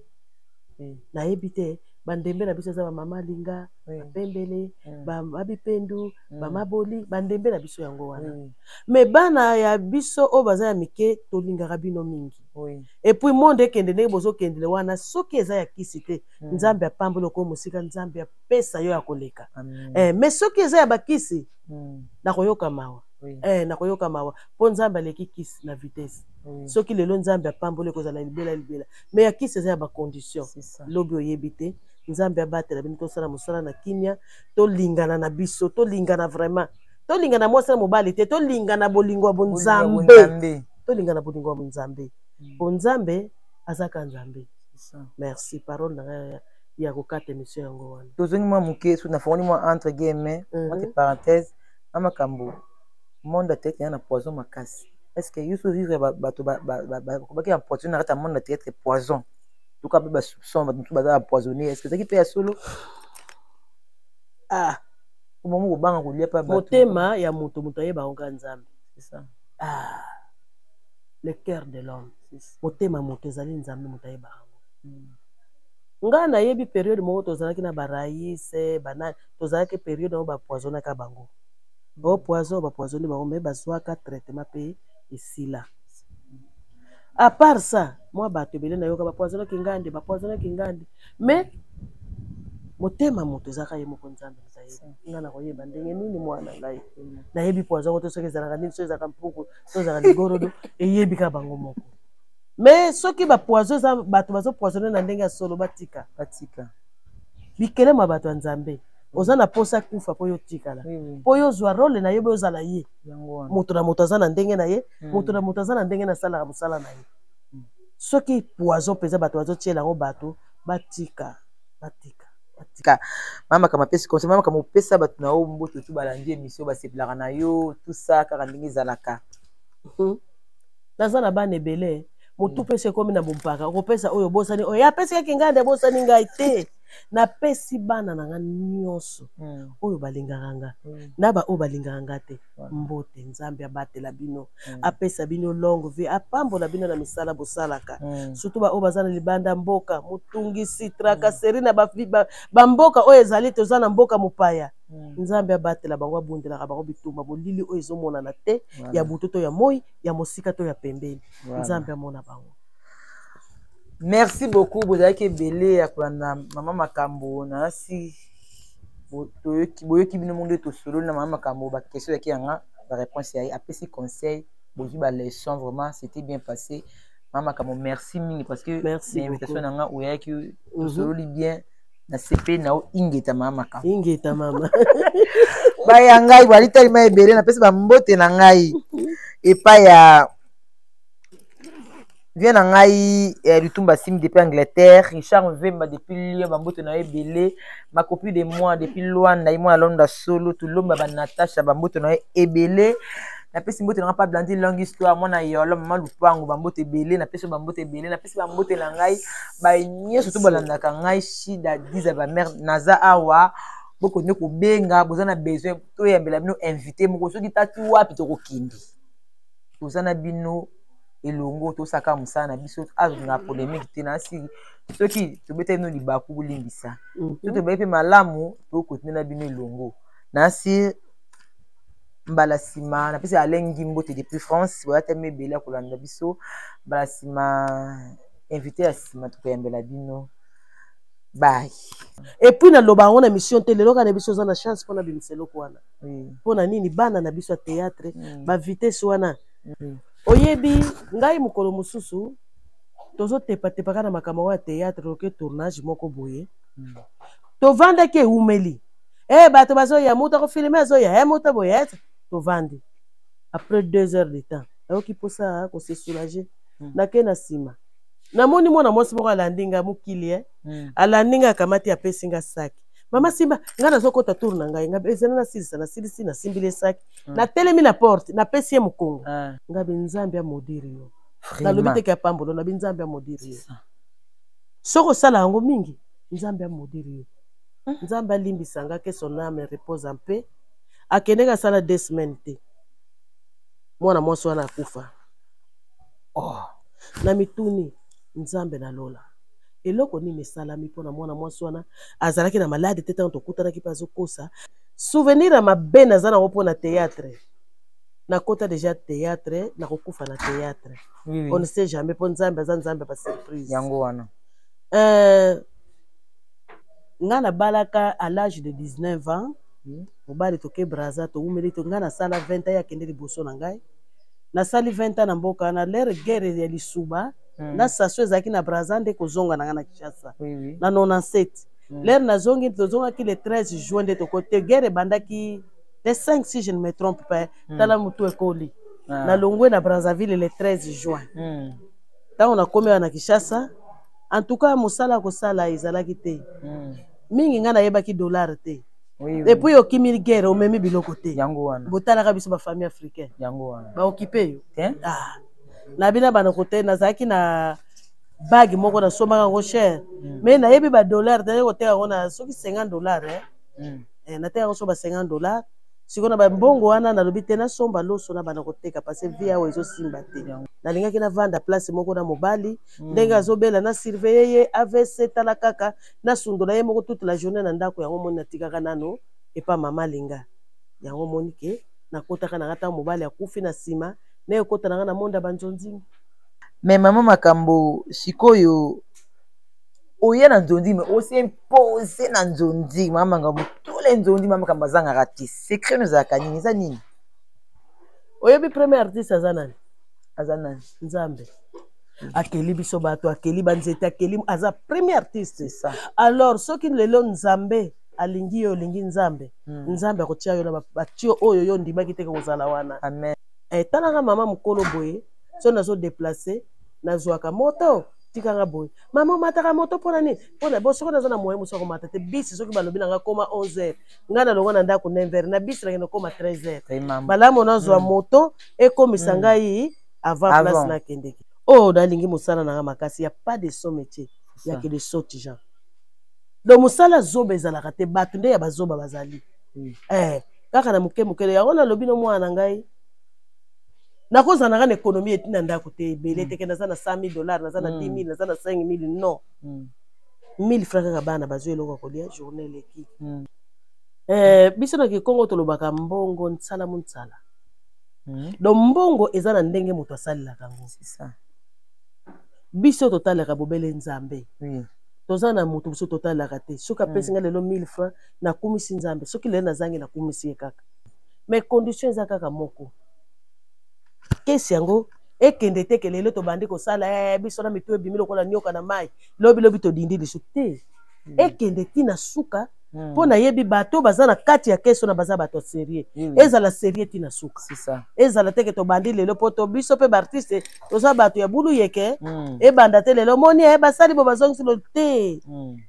mm. nayebi te bandembe na biso eza bamama alinga bapembele mm. babipendu mm. bamaboli bandembe na biso yango wana oui. me bana ya biso oyo baza ya mike tolingaka bino mingi oui. epuis monde ekende ndenge bozokendele wana soki eza ya kisi te mm. nzambe apamboli okoo mosika nzambe apesa yo ya koleka eh, me soki eza ya bakisi mm. nakoyoka mawa oui. eh, nakoyoka mawa mpo nzambe aleki kisi na vitese oui. soki lelo nzambe apamboli ekozala libela libela me ya kisi eza ya bacondition lobi oyebi te nzambe abatela bino tosala mosala na kimia tolingana na biso tolingana vraiment tolingana mwasi na mobali te tolingana bolingo ya bonzambe tolingana bolingo ya bonzambe hmm. bonzambe azaka nzambe merci parole na ngai ya kokata emission yango wana tozongi mwa moke soki nafongoli mwa entre guillemets mhm. entre parenthèse na makambo monde atekete ya na poison makasi est ce que yo so vivre bato bakobaki empoisonne na kati ya monde atekete poison toka mpe basoupçon bato mosusu baza empoisonne est ce que ezalaki mpe ya solo ah obomi kobanga kolia mpe motema ya moto moto ayeba yango kaka nzambe ah le cœur de l'homme motema moto ezali nzambe moto ayeba yango hmm. ngai nayebi periode moko tozalaki na baraise bana tozalaki periode yango bapoisonaka bango bapoison bapoisoni bango me bazwaka traitement mpe esila à part ça mwa bato ebele nayoka bapoisonaki ngai nde bapoisonaki ngai nde mais motema moto ezalaka ye moko nzambe nga nakoyeba ndenge nini mwana ngai nayebi po azango te soki ezalaka nini soki ezalaka mpuku so ezalaka ligorodo eyebi kaka bango moko mais soki bapoison eza bato bazopoisonne na ndenge ya solo batika batika bikelema bato ya nzambe oza na posa kufa mpo yo otikala mpo yo ozwa role na yo be ozala ye moto na moto aza na ndenge na ye hmm. moto na moto aza na ndenge nasalaka mosala na ye soki poison mpenza bato bazotyela yango bato batika batika batika mama kama pesi conseil mama kama opesa bato na yo mboto tu balandi emission basepelaka na yo tusa kaka ndenge ezalaka hmm. naza na bana ebele motu hmm. mpenso ekomi na bompaka okopesa oyo obosani oyo apesi kaki ngai nde ebosani ngai te napesi bana na ngai nyonso hmm. oyo balingaka nga na baoyo balingaka nga te mbote nzambe abatela bino mm. apesa bino longue vie apambola bino na misala bosalaka mm. surtout baoyo baza na libanda mboka motungisi trakaseri mm. na bamboka ba, ba oyo ezali toza na mboka mopaya mm. nzambe abatela bango abundelaka bango bitumba molili oyo ezomonana te voilà. ya butu to ya moi ya mosika to ya pembeni voilà. nzambe amona bango merci beaucoup bozalaki ebele ya kolanda mama makambo nasi boyoki bino moko nde tosololi na mama makambo bakestion yaki yanga bareponse yai apesi conseil bozwi baleçon vraiment c'était bien passé mama makambo merci mingi parce que invitation na nga oyaki mhm. tosololi bien na sepe na yo ingeta mama makambo ingeta mama baya ngai bwali talima ebele napesi bambote na ngai epai ya vie na ngai eh, lutumba simi depuis angleterre richard mvemba depuis lio bamboto na yo ebele makopi de moi depuis luanda ye mwana londa solo tulomba banatasha bamboto na yo ebele napesi mbote na ngai pa blandi longue histoire mwana yolo mama lupango bambote ebele napesi bambote ebele napesi bambote na ngai baye nyonso to balandaka ngai shida diza bamare naza awa bokonde kobenga boza na besoin toyambela bino invité moko soki tati wapi tokokende toza na bino elongo tosaka mosala na biso azonga polemique te nasi soki tobeteli no libaku bolimbisa mhm. to tobaki mpe malamu tokotinda na bino elongo nasi mbala nsima napesi alengi mbote depuis france boyatami ebele ya kolanda biso mbala nsima invité ya nsima tokoyambela bino baye epuis naloba yango na mission te lelo kaka na biso oza na chance mpona bimisa eloko wana mpo na nini bana na biso ya théâtre mm. bavitesse wana mm. oyebi ngai mokolo mosusu tozotepatepaka na makambo yango ya théâtre loke tournage moko boye mm. tovandaki ewumeli e eh, bato bazoya moto akofilme azoya e eh, moto boye eh, tovandi après deux heures de temps ayoki mposa kose soulage mm. nake na nsima namoni mwana mwasi moko alandi nga mokili e mm. alandi nga akamati apesi nga saki mama simba nga nazokota tour na ngai nga ezali nasilisa nasilisi nasimbili esaki mm. natelemi na porte napesi ye mokongo ah. ngabe nzambe amodiri yo nalobi teke apambolo nabi nzambe amodiri yo soki osala yango mingi nzambe amodiri yo mm. nzambe alimbisa nga ke son ame repose en paix akendeki asala deux semaine te mwana mwasi wana akufa oh. na mituni nzambe na lola eloko nini esalami mpo na mwana mwasi wana azalaki na maladi te ntango tokutanaki mpe azokosa souvenir ya mabe naza nango mpo na théâtre nakota déjà théâtre nakokufa na théâtre oui, oui. on ne sait jamais mpo nzambe aza nzambe ya basurprise yango wana euh, ngai nabalaka à l'âge de 19 ans hmm. mobali oui. toke braza toumeli to ngai nasala 20 ans akende liboso na ngai nasali 20 ans na mboka na lere guerre ya lisuba hmm. na saso ezalaki na braza nde kozonga na ngai na kinshasa oui, oui. na 97 mm. lere nazongi tozongaki le 13 juin nde toko te guerre ebandaki le 5 si je ne me trompe pas mm. tala motu ekoli ah. nalongwe na brazzaville le 13 juin mm. ntango nakomi awa na kinshasa en tout cas mosala ya kosala ezalaki te mm. mingi ngai nayebaki dollar te oui, oui. epuis okimi guerre omemi biloko te yango wana botalaka biso bafamille africaine yango wana baokipe yo ah. na bina bana kote nazalaki na bage moko nasombaka yango cher mm. mais nayebi badollar naye koteka yango na soki 50 dollar eh. mm. eh, nateka yango so ba 50 dollar sikoyo na bambongo wana nalobi te nasomba loso na bana koteka parce vi awa ezosimba te nalingaki navanda place moko na mobali mm. ndenge azobela na surveille ye avc tala kaka nasundola ye moko toute la journée na ndako yango moni natikaka nano epa mama alinga yango moni ke nakotaka nanga ntango mobali akufi na nsima naye ekota nanga na monde ya banzonzingi Mais maman makambo sikoyo oya na nzondi me osimpose na nzondi mama makambo tole nzondi mama makambo azangaka te secret no ezalaka nini eza nini oyebi premier artiste aza nani aza nani nzambe akeli biso bato akeli banzete akeli aza premier artiste ça alors soki lelo nzambe alingi yo olingi nzambe hmm. nzambe akotia yo na batio oyo yo ondimaki te kozala wana amen etalaka eh, mama mokolo boye so nazo deplace nazwaka moto tika nga boye mama omataka moto mpo na nini mpo na bo soki naza na moyen mosusu akomata te bisi soki balobi na nga koma 11 heures ngai nalongo na ndako 9 heures na bisi nakende koma 13 heures Hey, mama. malamu nazwa Mm. moto ekomisa Mm. ngai avant Avant. place nakendeki oyo nalingi mosala na nga makasi ya pas de son métier ya Ça. que de saute jean donc mosala zoba ezalaka te bato nde ya bazoba bazali Mm. eh, kaka na moke moke yango nalobi no mwana na ngai nakozala nanga na ekonomi eti na ndako te ebele mm. teke naza na 100 000 dollars naza na 10 mm. 000 naza na 5 000 non 1000 mm. franc kaka bana bazwi eloko ya kolia journée eleki eh, biso na kikongo tolobaka mbongo nsala mo nsala donc mbongo eza na ndenge moto asalelaka yango biso totalaka bobele nzambe toza na moto biso totalaka te soki apesi ngai lelo 1000 franc nakumisi nzambe soki lelo nazangi nakumisi ye kaka mais condition eza kaka moko kesi yango ekende te ke lelo tobandi kosala eh, biso na mitu ebimi lokola nyoka na mai lobi lobi todindi lisu te hmm. ekende ti na suka hmm. mpo nayebi bato baza na kati ya kesi wana baza bato ya serie hmm. ezala serie ti na suka ezala teke tobandi lelo mpo to biso mpe baartiste toza bato ya bulu yeke ebanda te lelo moni e basali bo bazongisi lo te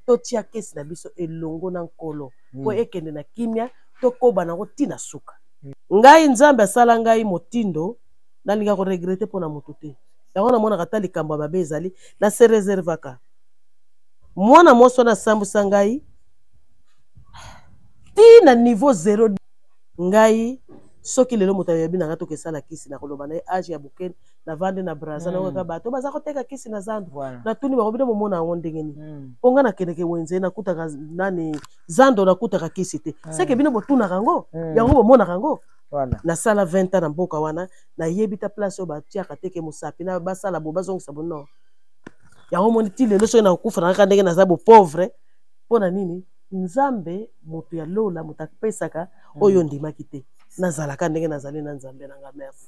totia kesi na biso elongo na nkolo mpo ekende na kimia tokoba nango ti na suka ngai nzambe asala ngai motindo nalinga koregrete mpo na motu te yango namonaka ata likambo ya mabe ezali na se reservaka mwana mwasi wana asambwisa ngai ti na niveau zero ngai soki lelo moto ayebi na ngai toke esala kisi nakoloba na ye age ya bokeni navandi na braza mm. nayoka bato baza koteka kisi na zando voilà. natuni bakobi nde momona yango ndenge nini mpo mm. ngai nakendeke wenze nakutaka nani zando nakutaka kisi te mm. seke bino botunaka yango mm. yango bomonaka yango Voilà. nasala 20 ans na mboka wana nayebi ta place oyo batiaka te ke mosapi na basala bo bazongisa bo non yango omoni ti lelo soki nakokufa nakaka ndenge naza bopauvre mpo na nini nzambe moto ya lola moto apesaka mm. oyo ondimaki te nazalaka ndenge nazali na nzambe na nga merci